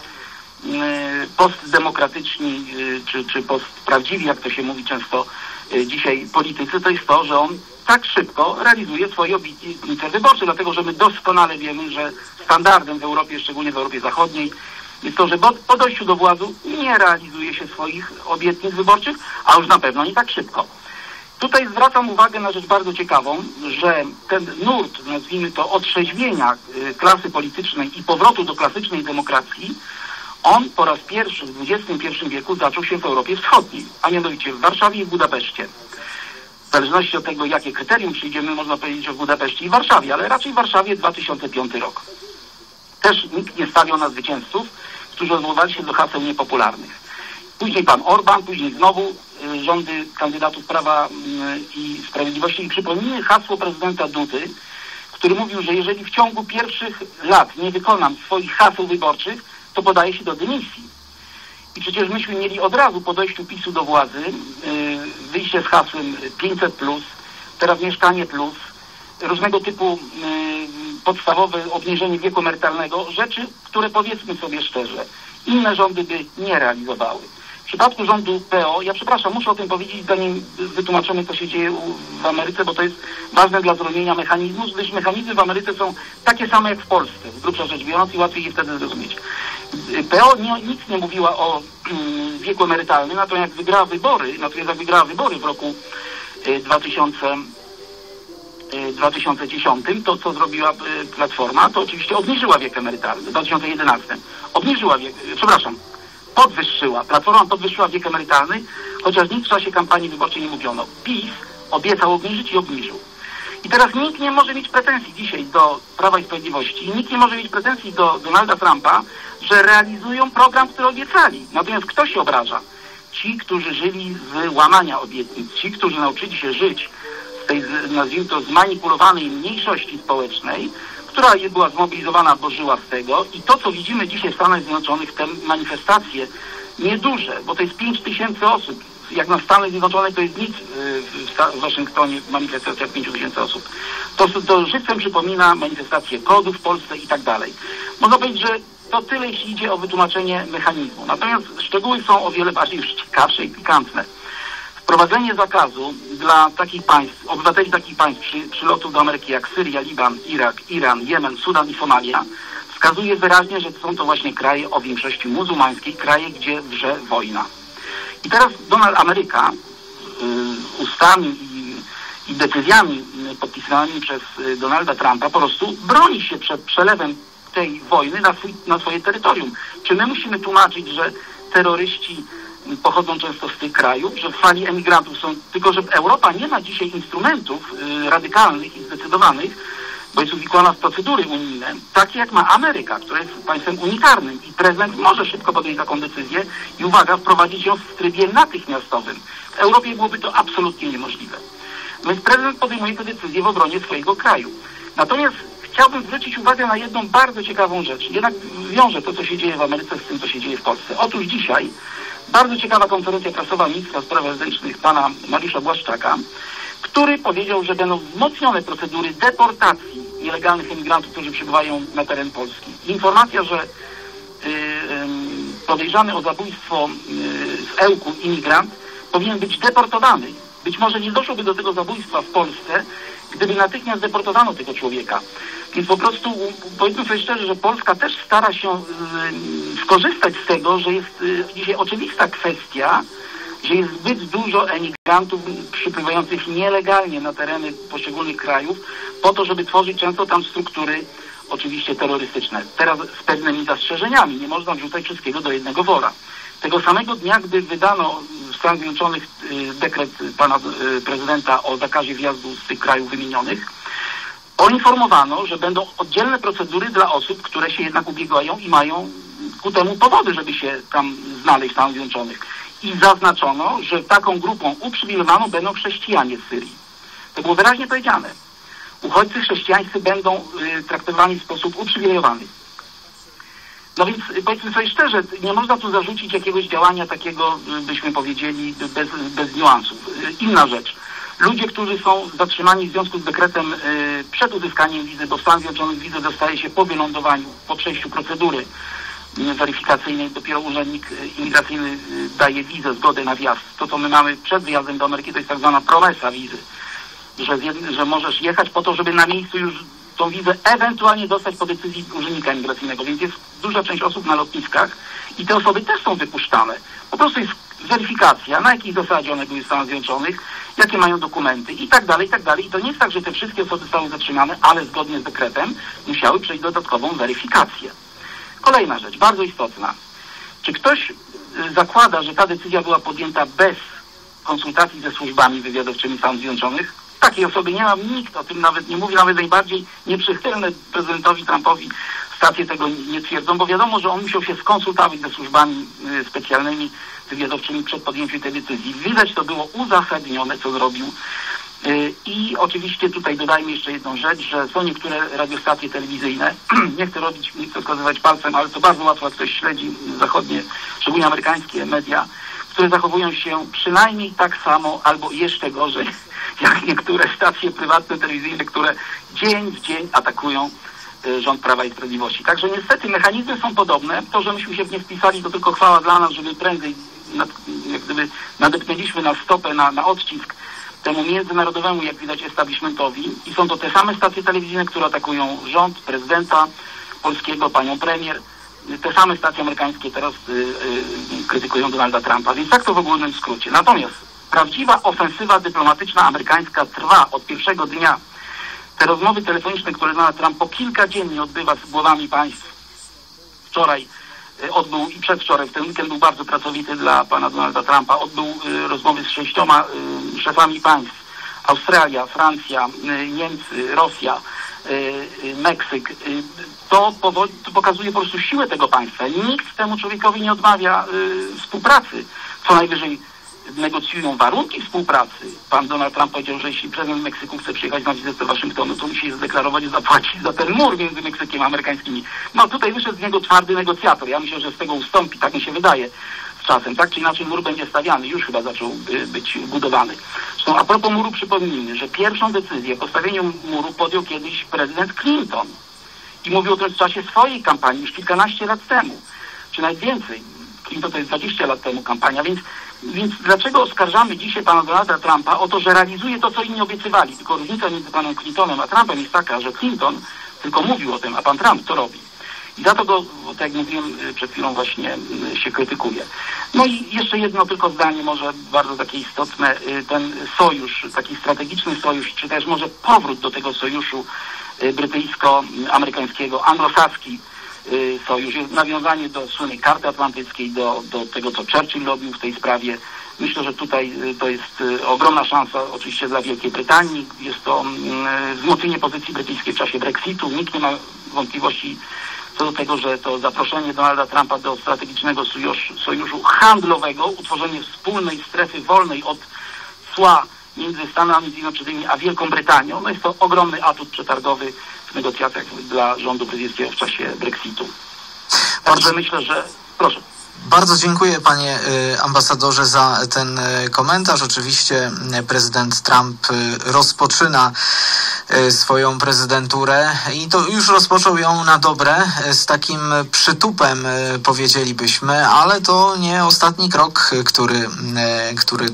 postdemokratyczni e, czy, czy postprawdziwi, jak to się mówi często e, dzisiaj politycy, to jest to, że on tak szybko realizuje swoje obietnice wyborcze, dlatego że my doskonale wiemy, że standardem w Europie, szczególnie w Europie Zachodniej, jest to, że po, po dojściu do władzy nie realizuje się swoich obietnic wyborczych, a już na pewno nie tak szybko. Tutaj zwracam uwagę na rzecz bardzo ciekawą, że ten nurt, nazwijmy to, otrzeźwienia y, klasy politycznej i powrotu do klasycznej demokracji, on po raz pierwszy w XXI wieku zaczął się w Europie Wschodniej, a mianowicie w Warszawie i w Budapeszcie. W zależności od tego, jakie kryterium przyjdziemy, można powiedzieć, w Budapeszcie i Warszawie, ale raczej w Warszawie 2005 rok. Też nikt nie stawiał na zwycięzców, którzy odwoływali się do haseł niepopularnych. Później pan Orban, później znowu y, rządy kandydatów Prawa y, i Sprawiedliwości. I przypomnijmy hasło prezydenta Dudy, który mówił, że jeżeli w ciągu pierwszych lat nie wykonam swoich haseł wyborczych, to podaje się do dymisji. I przecież myśmy mieli od razu po dojściu PiSu do władzy y, wyjście z hasłem 500+, plus, teraz mieszkanie plus, różnego typu y, podstawowe obniżenie wieku emerytalnego, rzeczy, które powiedzmy sobie szczerze, inne rządy by nie realizowały. W przypadku rządu PO, ja przepraszam, muszę o tym powiedzieć, zanim wytłumaczymy, co się dzieje w Ameryce, bo to jest ważne dla zrozumienia mechanizmu, gdyż mechanizmy w Ameryce są takie same jak w Polsce, z grubsza rzecz biorąc i łatwiej je wtedy zrozumieć. PO nie, nic nie mówiła o mm, wieku emerytalnym, natomiast jak wygrała wybory, natomiast jak wygrała wybory w roku y, 2000 y, 2010, to co zrobiła y, Platforma, to oczywiście obniżyła wiek emerytalny w 2011. Obniżyła wiek, y, przepraszam, podwyższyła. Platforma podwyższyła wiek emerytalny, chociaż nic w czasie kampanii wyborczej nie mówiono. PiS obiecał obniżyć i obniżył. I teraz nikt nie może mieć pretensji dzisiaj do Prawa i Sprawiedliwości, nikt nie może mieć pretensji do Donalda Trumpa, że realizują program, który obiecali. Natomiast kto się obraża? ci, którzy żyli z łamania obietnic, ci, którzy nauczyli się żyć z tej, nazwijmy to, zmanipulowanej mniejszości społecznej, która była zmobilizowana, bo żyła z tego. I to, co widzimy dzisiaj w Stanach Zjednoczonych, te manifestacje nieduże, bo to jest 5 tysięcy osób. Jak na Stany Zjednoczone to jest nic y, w, Waszyngtonie manifestacja 5 tysięcy osób. To, to żywcem przypomina manifestacje kodu w Polsce i tak dalej. Można powiedzieć, że to tyle, jeśli idzie o wytłumaczenie mechanizmu. Natomiast szczegóły są o wiele bardziej ciekawsze i pikantne. Wprowadzenie zakazu dla takich państw, obywateli takich państw przy, przylotów do Ameryki jak Syria, Liban, Irak, Iran, Jemen, Sudan i Somalia wskazuje wyraźnie, że są to właśnie kraje o większości muzułmańskiej, kraje, gdzie wrze wojna. I teraz Donald Ameryka y, ustami i, i decyzjami podpisanymi przez y, Donalda Trumpa po prostu broni się przed przelewem tej wojny na, swój, na swoje terytorium. Czy my musimy tłumaczyć, że terroryści pochodzą często z tych krajów, że fali emigrantów są, tylko że Europa nie ma dzisiaj instrumentów y, radykalnych i zdecydowanych, bo jest uwikłana w procedury unijne, takie jak ma Ameryka, która jest państwem unitarnym i prezydent może szybko podjąć taką decyzję i uwaga, wprowadzić ją w trybie natychmiastowym. W Europie byłoby to absolutnie niemożliwe. Więc prezydent podejmuje tę decyzję w obronie swojego kraju. Natomiast chciałbym zwrócić uwagę na jedną bardzo ciekawą rzecz. Jednak wiąże to, co się dzieje w Ameryce z tym, co się dzieje w Polsce. Otóż dzisiaj bardzo ciekawa konferencja prasowa ministra spraw wewnętrznych pana Mariusza Błaszczaka, który powiedział, że będą wzmocnione procedury deportacji nielegalnych emigrantów, którzy przybywają na teren Polski. Informacja, że y, ym, podejrzany o zabójstwo y, z Ełku imigrant powinien być deportowany. Być może nie doszłoby do tego zabójstwa w Polsce, gdyby natychmiast deportowano tego człowieka. Więc po prostu powiedzmy sobie szczerze, że Polska też stara się y, skorzystać z tego, że jest y, dzisiaj oczywista kwestia, że jest zbyt dużo emigrantów przybywających nielegalnie na tereny poszczególnych krajów, po to, żeby tworzyć często tam struktury oczywiście terrorystyczne. Teraz z pewnymi zastrzeżeniami. Nie można wrzucać wszystkiego do jednego wora. Tego samego dnia, gdy wydano w Stanach Zjednoczonych y, dekret pana y, prezydenta o zakazie wjazdu z tych krajów wymienionych, poinformowano, że będą oddzielne procedury dla osób, które się jednak ubiegają i mają ku temu powody, żeby się tam znaleźć w Stanach Zjednoczonych. I zaznaczono, że taką grupą uprzywilejowaną będą chrześcijanie z Syrii. To było wyraźnie powiedziane. Uchodźcy chrześcijańscy będą y, traktowani w sposób uprzywilejowany. No więc powiedzmy sobie szczerze, nie można tu zarzucić jakiegoś działania takiego, byśmy powiedzieli, bez, bez niuansów. Inna rzecz. Ludzie, którzy są zatrzymani w związku z dekretem y, przed uzyskaniem wizy, bo w Stanach Zjednoczonych wizę dostaje się po wylądowaniu, po przejściu procedury y, weryfikacyjnej, dopiero urzędnik y, imigracyjny daje wizę, zgodę na wjazd. To, co my mamy przed wyjazdem do Ameryki, to jest tak zwana promesa wizy że, że możesz jechać po to, żeby na miejscu już tą wizę ewentualnie dostać po decyzji urzędnika imigracyjnego. Więc jest duża część osób na lotniskach i te osoby też są wypuszczane. Po prostu jest weryfikacja, na jakiej zasadzie one były w Stanach Zjednoczonych, jakie mają dokumenty i tak dalej, i tak dalej. I to nie jest tak, że te wszystkie osoby zostały zatrzymane, ale zgodnie z dekretem musiały przejść dodatkową weryfikację. Kolejna rzecz, bardzo istotna. Czy ktoś y, zakłada, że ta decyzja była podjęta bez konsultacji ze służbami wywiadowczymi Stanów Zjednoczonych? Takiej osoby nie ma, nikt o tym nawet nie mówi, nawet najbardziej nieprzychylne prezydentowi Trumpowi stacje tego nie twierdzą, bo wiadomo, że on musiał się skonsultować ze służbami y, specjalnymi wywiadowczymi przed podjęciem tej decyzji. Widać to było uzasadnione, co zrobił. Y, I oczywiście tutaj dodajmy jeszcze jedną rzecz, że są niektóre radiostacje telewizyjne, nie chcę robić, nie chcę wskazywać palcem, ale to bardzo łatwo, jak ktoś śledzi zachodnie, szczególnie amerykańskie media, które zachowują się przynajmniej tak samo albo jeszcze gorzej, jak niektóre stacje prywatne telewizyjne, które dzień w dzień atakują y, rząd Prawa i Sprawiedliwości. Także niestety mechanizmy są podobne. To, że myśmy się w nie wpisali, to tylko chwała dla nas, żeby prędzej nad, jak gdyby nadepnęliśmy na stopę, na, na odcisk temu międzynarodowemu, jak widać, establishmentowi. I są to te same stacje telewizyjne, które atakują rząd, prezydenta polskiego, panią premier. Te same stacje amerykańskie teraz y, y, krytykują Donalda Trumpa. Więc tak to w ogólnym skrócie. Natomiast prawdziwa ofensywa dyplomatyczna amerykańska trwa od pierwszego dnia. Te rozmowy telefoniczne, które Donald Trump po kilka dziennie odbywa z głowami państw, wczoraj y, odbył i przedwczoraj, ten weekend był bardzo pracowity dla pana Donalda Trumpa, odbył y, rozmowy z sześcioma y, szefami państw. Australia, Francja, y, Niemcy, Rosja, Meksyk. Y, To, powodzi, to pokazuje po prostu siłę tego państwa. Nikt temu człowiekowi nie odmawia y, współpracy. co najwyżej negocjują warunki współpracy. Pan Donald Trump powiedział, że jeśli prezydent Meksyku chce przyjechać na wizytę Waszyngtonu, to musi zdeklarować, że zapłaci za ten mur między Meksykiem a amerykańskimi. No tutaj wyszedł z niego twardy negocjator. Ja myślę, że z tego ustąpi, tak mi się wydaje czasem. Tak czy inaczej mur będzie stawiany, już chyba zaczął y, być budowany. Zresztą a propos muru przypomnijmy, że pierwszą decyzję o postawieniu muru podjął kiedyś prezydent Clinton. I mówił o tym w czasie swojej kampanii już kilkanaście lat temu, czy nawet więcej. Clinton to jest 20 lat temu kampania, więc, więc dlaczego oskarżamy dzisiaj pana Donalda Trumpa o to, że realizuje to, co inni obiecywali? Tylko różnica między panem Clintonem a Trumpem jest taka, że Clinton tylko mówił o tym, a pan Trump to robi. I za to go, tak jak mówiłem y, przed chwilą, właśnie y, się krytykuje. No i jeszcze jedno tylko zdanie, może bardzo takie istotne. Y, Ten sojusz, taki strategiczny sojusz, czy też może powrót do tego sojuszu brytyjsko-amerykańskiego, anglosaski sojusz, jest nawiązanie do słynnej karty atlantyckiej, do, do tego, co Churchill robił w tej sprawie. Myślę, że tutaj to jest ogromna szansa oczywiście dla Wielkiej Brytanii. Jest to mm, wzmocnienie pozycji brytyjskiej w czasie Brexitu. Nikt nie ma wątpliwości co do tego, że to zaproszenie Donalda Trumpa do strategicznego sojuszu, sojuszu handlowego, utworzenie wspólnej strefy wolnej od cła między Stanami Zjednoczonymi a Wielką Brytanią, no jest to ogromny atut przetargowy w negocjacjach dla rządu brytyjskiego w czasie Brexitu. Także myślę, że... Proszę. Bardzo dziękuję panie y, ambasadorze za ten y, komentarz. Oczywiście y, prezydent Trump rozpoczyna swoją prezydenturę i to już rozpoczął ją na dobre, y, z takim przytupem y, powiedzielibyśmy, ale to nie ostatni krok, który, który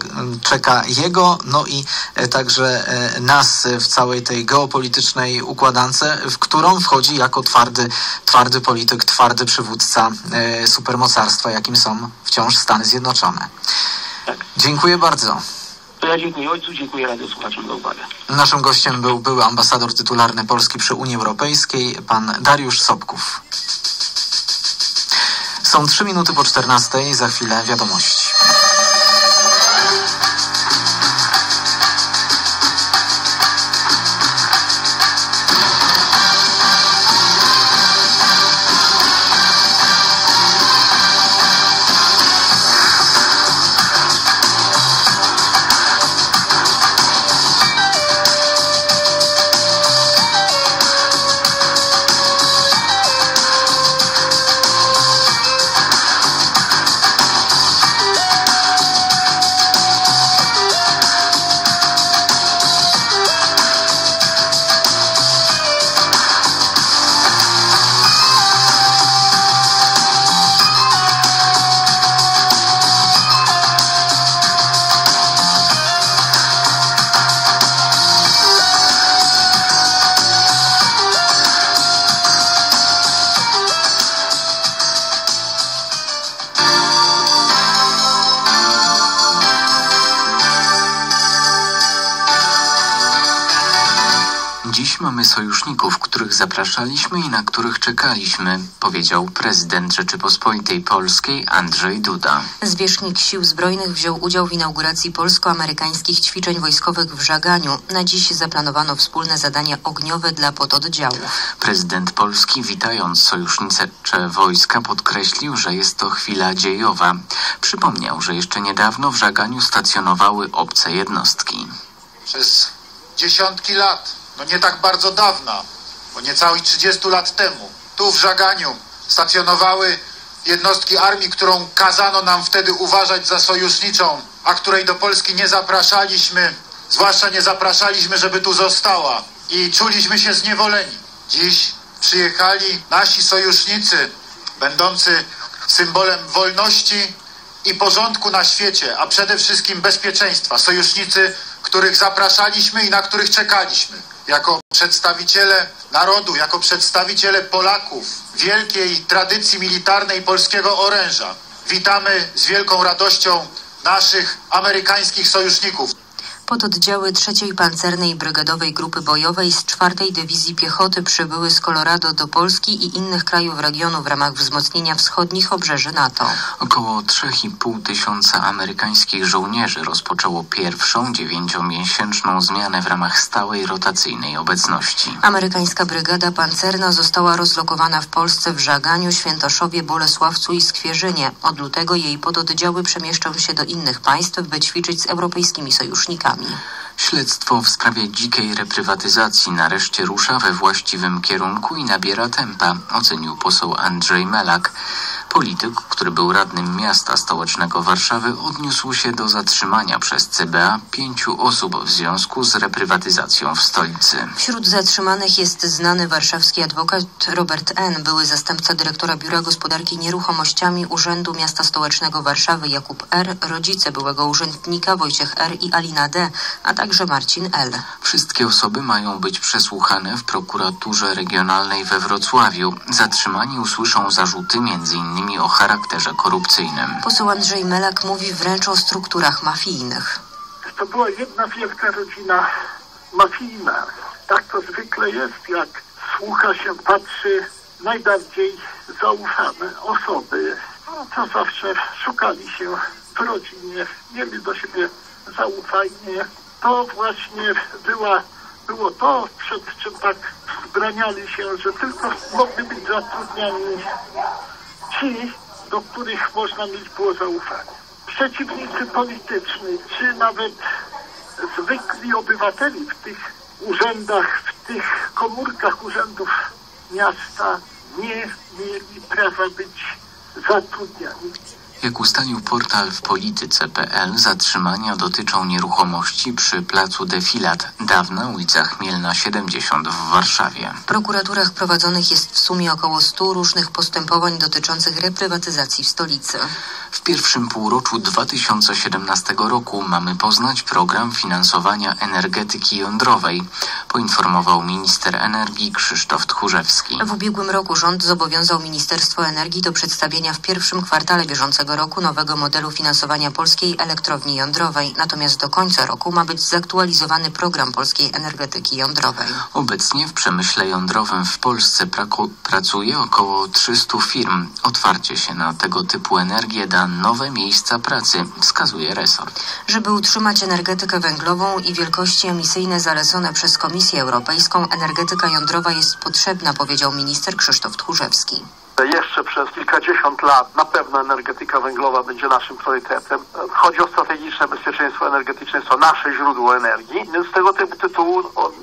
czeka jego, no i także nas w całej tej geopolitycznej układance, w którą wchodzi jako twardy, twardy polityk, twardy przywódca supermocarstwa, jakim są wciąż Stany Zjednoczone. Tak. Dziękuję bardzo. To ja dziękuję ojcu, dziękuję radiosłuchaczom za uwagę. Naszym gościem był były ambasador tytularny Polski przy Unii Europejskiej, pan Dariusz Sobków. Są trzy minuty po 14, za chwilę wiadomości. Dziś mamy sojuszników, których zapraszaliśmy i na których czekaliśmy, powiedział prezydent Rzeczypospolitej Polskiej Andrzej Duda. Zwierzchnik Sił Zbrojnych wziął udział w inauguracji polsko-amerykańskich ćwiczeń wojskowych w Żaganiu. Na dziś zaplanowano wspólne zadania ogniowe dla pododdziałów. Prezydent Polski, witając sojusznicze wojska, podkreślił, że jest to chwila dziejowa. Przypomniał, że jeszcze niedawno w Żaganiu stacjonowały obce jednostki. przez dziesiątki lat, no nie tak bardzo dawna, bo niecałych 30 lat temu, tu w Żaganiu stacjonowały jednostki armii, którą kazano nam wtedy uważać za sojuszniczą, a której do Polski nie zapraszaliśmy, zwłaszcza nie zapraszaliśmy, żeby tu została i czuliśmy się zniewoleni. Dziś przyjechali nasi sojusznicy, będący symbolem wolności i porządku na świecie, a przede wszystkim bezpieczeństwa. Sojusznicy, których zapraszaliśmy i na których czekaliśmy. Jako przedstawiciele narodu, jako przedstawiciele Polaków, wielkiej tradycji militarnej polskiego oręża, witamy z wielką radością naszych amerykańskich sojuszników. Pododdziały trzeciej Pancernej Brygadowej Grupy Bojowej z czwartej Dywizji Piechoty przybyły z Colorado do Polski i innych krajów regionu w ramach wzmocnienia wschodnich obrzeży NATO. Około 3,5 tysiąca amerykańskich żołnierzy rozpoczęło pierwszą dziewięciomiesięczną zmianę w ramach stałej rotacyjnej obecności. Amerykańska Brygada Pancerna została rozlokowana w Polsce w Żaganiu, Świętoszowie, Bolesławcu i Skwierzynie. Od lutego jej pododdziały przemieszczą się do innych państw, by ćwiczyć z europejskimi sojusznikami. Śledztwo w sprawie dzikiej reprywatyzacji nareszcie rusza we właściwym kierunku i nabiera tempa, ocenił poseł Andrzej Melak. Polityk, który był radnym miasta stołecznego Warszawy, odniósł się do zatrzymania przez CBA pięciu osób w związku z reprywatyzacją w stolicy. Wśród zatrzymanych jest znany warszawski adwokat Robert N., były zastępca dyrektora Biura Gospodarki Nieruchomościami Urzędu Miasta Stołecznego Warszawy Jakub R., rodzice byłego urzędnika Wojciech R. i Alina D., a także Marcin L. Wszystkie osoby mają być przesłuchane w prokuraturze regionalnej we Wrocławiu. Zatrzymani usłyszą zarzuty m.in. o charakterze korupcyjnym. Poseł Andrzej Melak mówi wręcz o strukturach mafijnych. To była jedna wielka rodzina mafijna. Tak to zwykle jest, jak słucha się, patrzy najbardziej zaufane osoby. No, to zawsze szukali się w rodzinie, mieli do siebie zaufanie. To właśnie była, było to, przed czym tak wzbraniali się, że tylko mogli być zatrudniani ci, do których można mieć było zaufanie. Przeciwnicy polityczni, czy nawet zwykli obywateli w tych urzędach, w tych komórkach urzędów miasta nie mieli prawa być zatrudniani. Jak ustalił portal w polityce.pl, zatrzymania dotyczą nieruchomości przy placu Defilat, dawna ulica Chmielna 70 w Warszawie. W prokuraturach prowadzonych jest w sumie około 100 różnych postępowań dotyczących reprywatyzacji w stolicy. W pierwszym półroczu 2017 roku mamy poznać program finansowania energetyki jądrowej, poinformował minister energii Krzysztof Tchórzewski. W ubiegłym roku rząd zobowiązał Ministerstwo Energii do przedstawienia w pierwszym kwartale bieżącego roku nowego modelu finansowania polskiej elektrowni jądrowej. Natomiast do końca roku ma być zaktualizowany program polskiej energetyki jądrowej. Obecnie w przemyśle jądrowym w Polsce pracuje około 300 firm. Otwarcie się na tego typu energię da nowe miejsca pracy, wskazuje resort. Żeby utrzymać energetykę węglową i wielkości emisyjne zalecone przez Komisję Europejską, energetyka jądrowa jest potrzebna, powiedział minister Krzysztof Tchórzewski. Jeszcze przez kilkadziesiąt lat na pewno energetyka węglowa będzie naszym priorytetem. Chodzi o strategiczne bezpieczeństwo energetyczne, jest to nasze źródło energii, więc z tego typu tytułu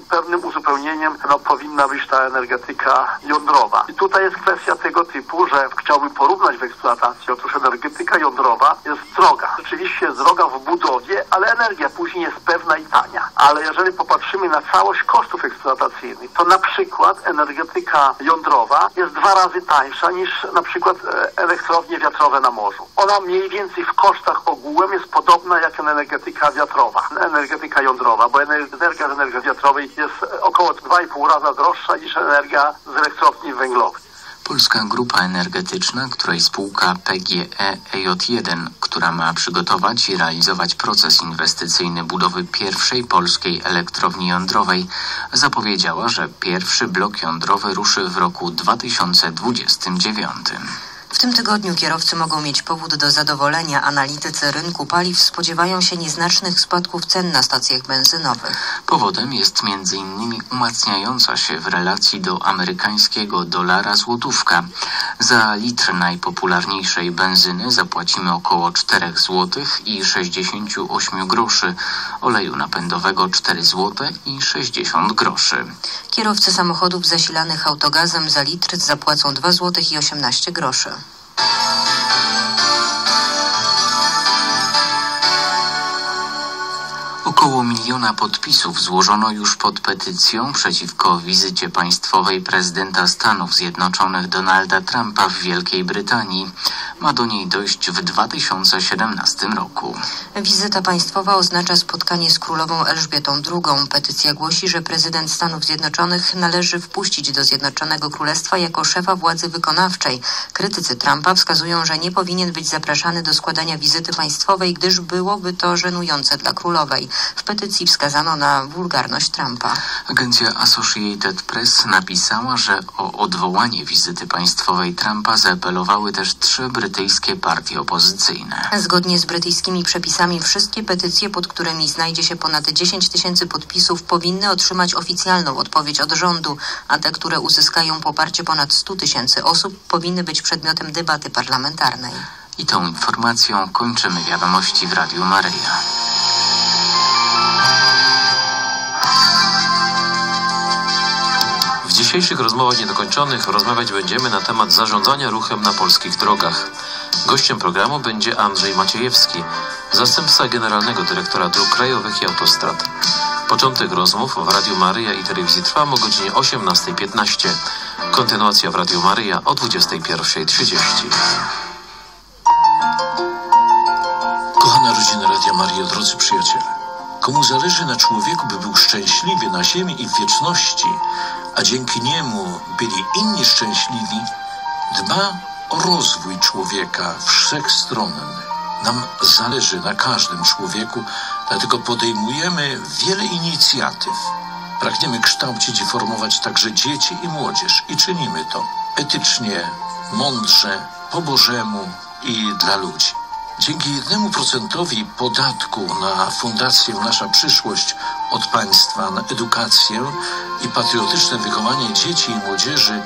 pewnym uzupełnieniem no, powinna być ta energetyka jądrowa. I tutaj jest kwestia tego typu, że chciałbym porównać w eksploatacji. Otóż energetyka jądrowa jest droga. Rzeczywiście jest droga w budowie, ale energia później jest pewna i tania. Ale jeżeli popatrzymy na całość kosztów eksploatacyjnych, to na przykład energetyka jądrowa jest dwa razy tańsza niż na przykład e, elektrownie wiatrowe na morzu. Ona mniej więcej w kosztach ogółem jest podobna jak energetyka wiatrowa, energetyka jądrowa, bo ener- energia z energii wiatrowej jest około 2,5 raza droższa niż energia z elektrowni węglowych. Polska Grupa Energetyczna, której spółka PGE EJ1, która ma przygotować i realizować proces inwestycyjny budowy pierwszej polskiej elektrowni jądrowej, zapowiedziała, że pierwszy blok jądrowy ruszy w roku 2029. W tym tygodniu kierowcy mogą mieć powód do zadowolenia. Analitycy rynku paliw spodziewają się nieznacznych spadków cen na stacjach benzynowych. Powodem jest m.in. umacniająca się w relacji do amerykańskiego dolara złotówka. Za litr najpopularniejszej benzyny zapłacimy około 4 zł i 68 groszy, oleju napędowego 4 zł i 60 groszy. Kierowcy samochodów zasilanych autogazem za litr zapłacą 2 zł i 18 groszy. Około miliona podpisów złożono już pod petycją przeciwko wizycie państwowej prezydenta Stanów Zjednoczonych Donalda Trumpa w Wielkiej Brytanii. Ma do niej dojść w 2017 roku. Wizyta państwowa oznacza spotkanie z królową Elżbietą II. Petycja głosi, że prezydent Stanów Zjednoczonych należy wpuścić do Zjednoczonego Królestwa jako szefa władzy wykonawczej. Krytycy Trumpa wskazują, że nie powinien być zapraszany do składania wizyty państwowej, gdyż byłoby to żenujące dla królowej. W petycji wskazano na wulgarność Trumpa. Agencja Associated Press napisała, że o odwołanie wizyty państwowej Trumpa zaapelowały też trzy brytyjskie partie opozycyjne. Zgodnie z brytyjskimi przepisami wszystkie petycje, pod którymi znajdzie się ponad 10 tysięcy podpisów, powinny otrzymać oficjalną odpowiedź od rządu, a te, które uzyskają poparcie ponad 100 tysięcy osób, powinny być przedmiotem debaty parlamentarnej. I tą informacją kończymy wiadomości w Radiu Maryja. Dzisiejszych rozmowach niedokończonych rozmawiać będziemy na temat zarządzania ruchem na polskich drogach. Gościem programu będzie Andrzej Maciejewski, zastępca generalnego dyrektora dróg krajowych i autostrad. Początek rozmów w Radiu Maryja i Telewizji Trwam o godzinie 18.15. Kontynuacja w Radiu Maryja o 21.30. Kochana rodzina Radia Maria, drodzy przyjaciele, komu zależy na człowieku, by był szczęśliwy na ziemi i w wieczności, a dzięki niemu byli inni szczęśliwi, dba o rozwój człowieka wszechstronny. Nam zależy na każdym człowieku, dlatego podejmujemy wiele inicjatyw. Pragniemy kształcić i formować także dzieci i młodzież i czynimy to etycznie, mądrze, po Bożemu i dla ludzi. Dzięki jednemu procentowi podatku na Fundację Nasza Przyszłość od państwa na edukację i patriotyczne wychowanie dzieci i młodzieży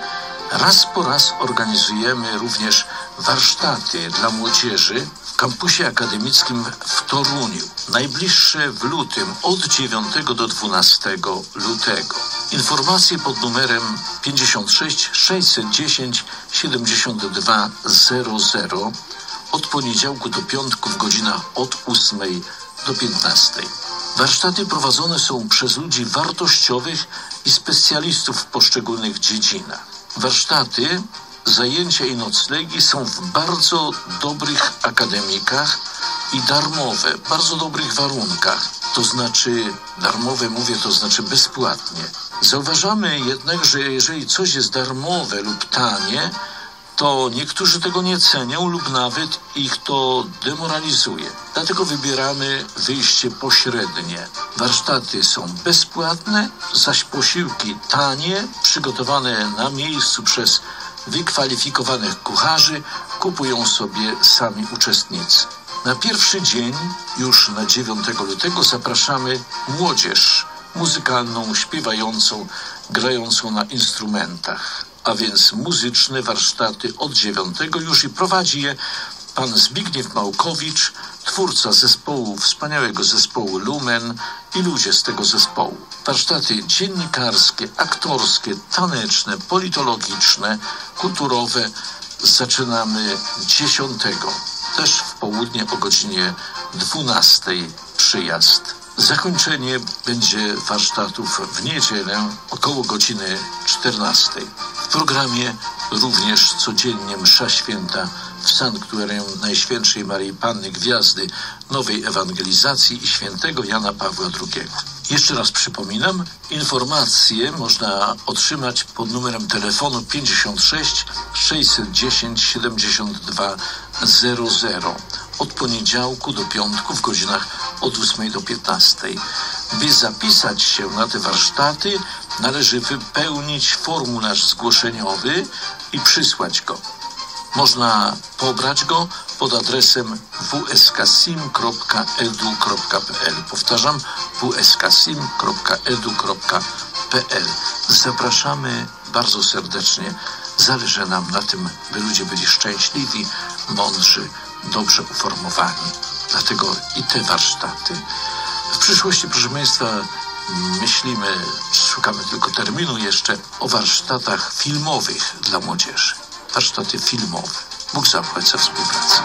raz po raz organizujemy również warsztaty dla młodzieży w kampusie akademickim w Toruniu. Najbliższe w lutym od 9 do 12 lutego. Informacje pod numerem 56 610 72 00 od poniedziałku do piątku w godzinach od 8 do 15. Warsztaty prowadzone są przez ludzi wartościowych i specjalistów w poszczególnych dziedzinach. Warsztaty, zajęcia i noclegi są w bardzo dobrych akademikach i darmowe, bardzo dobrych warunkach. To znaczy, darmowe mówię, to znaczy bezpłatnie. Zauważamy jednak, że jeżeli coś jest darmowe lub tanie, to niektórzy tego nie cenią lub nawet ich to demoralizuje. Dlatego wybieramy wyjście pośrednie. Warsztaty są bezpłatne, zaś posiłki tanie, przygotowane na miejscu przez wykwalifikowanych kucharzy, kupują sobie sami uczestnicy. Na pierwszy dzień, już na 9 lutego, zapraszamy młodzież muzykalną, śpiewającą, grającą na instrumentach a więc muzyczne warsztaty od dziewiątego już i prowadzi je pan Zbigniew Małkowicz, twórca zespołu, wspaniałego zespołu Lumen i ludzie z tego zespołu. Warsztaty dziennikarskie, aktorskie, taneczne, politologiczne, kulturowe zaczynamy dziesiątego, też w południe o godzinie 12 przyjazd. Zakończenie będzie warsztatów w niedzielę około godziny 14. W programie również codziennie msza święta w sanktuarium Najświętszej Maryi Panny Gwiazdy Nowej Ewangelizacji i świętego Jana Pawła II. Jeszcze raz przypominam, informacje można otrzymać pod numerem telefonu 56 610 72 00 od poniedziałku do piątku w godzinach od 8 do 15. By zapisać się na te warsztaty, należy wypełnić formularz zgłoszeniowy i przysłać go. Można pobrać go pod adresem wsksim.edu.pl. Powtarzam, wsksim.edu.pl. Zapraszamy bardzo serdecznie. Zależy nam na tym, by ludzie byli szczęśliwi, mądrzy, dobrze uformowani. Dlatego i te warsztaty. W przyszłości, proszę Państwa, myślimy, szukamy tylko terminu jeszcze o warsztatach filmowych dla młodzieży. Warsztaty filmowe. Bóg zapłać za współpracę.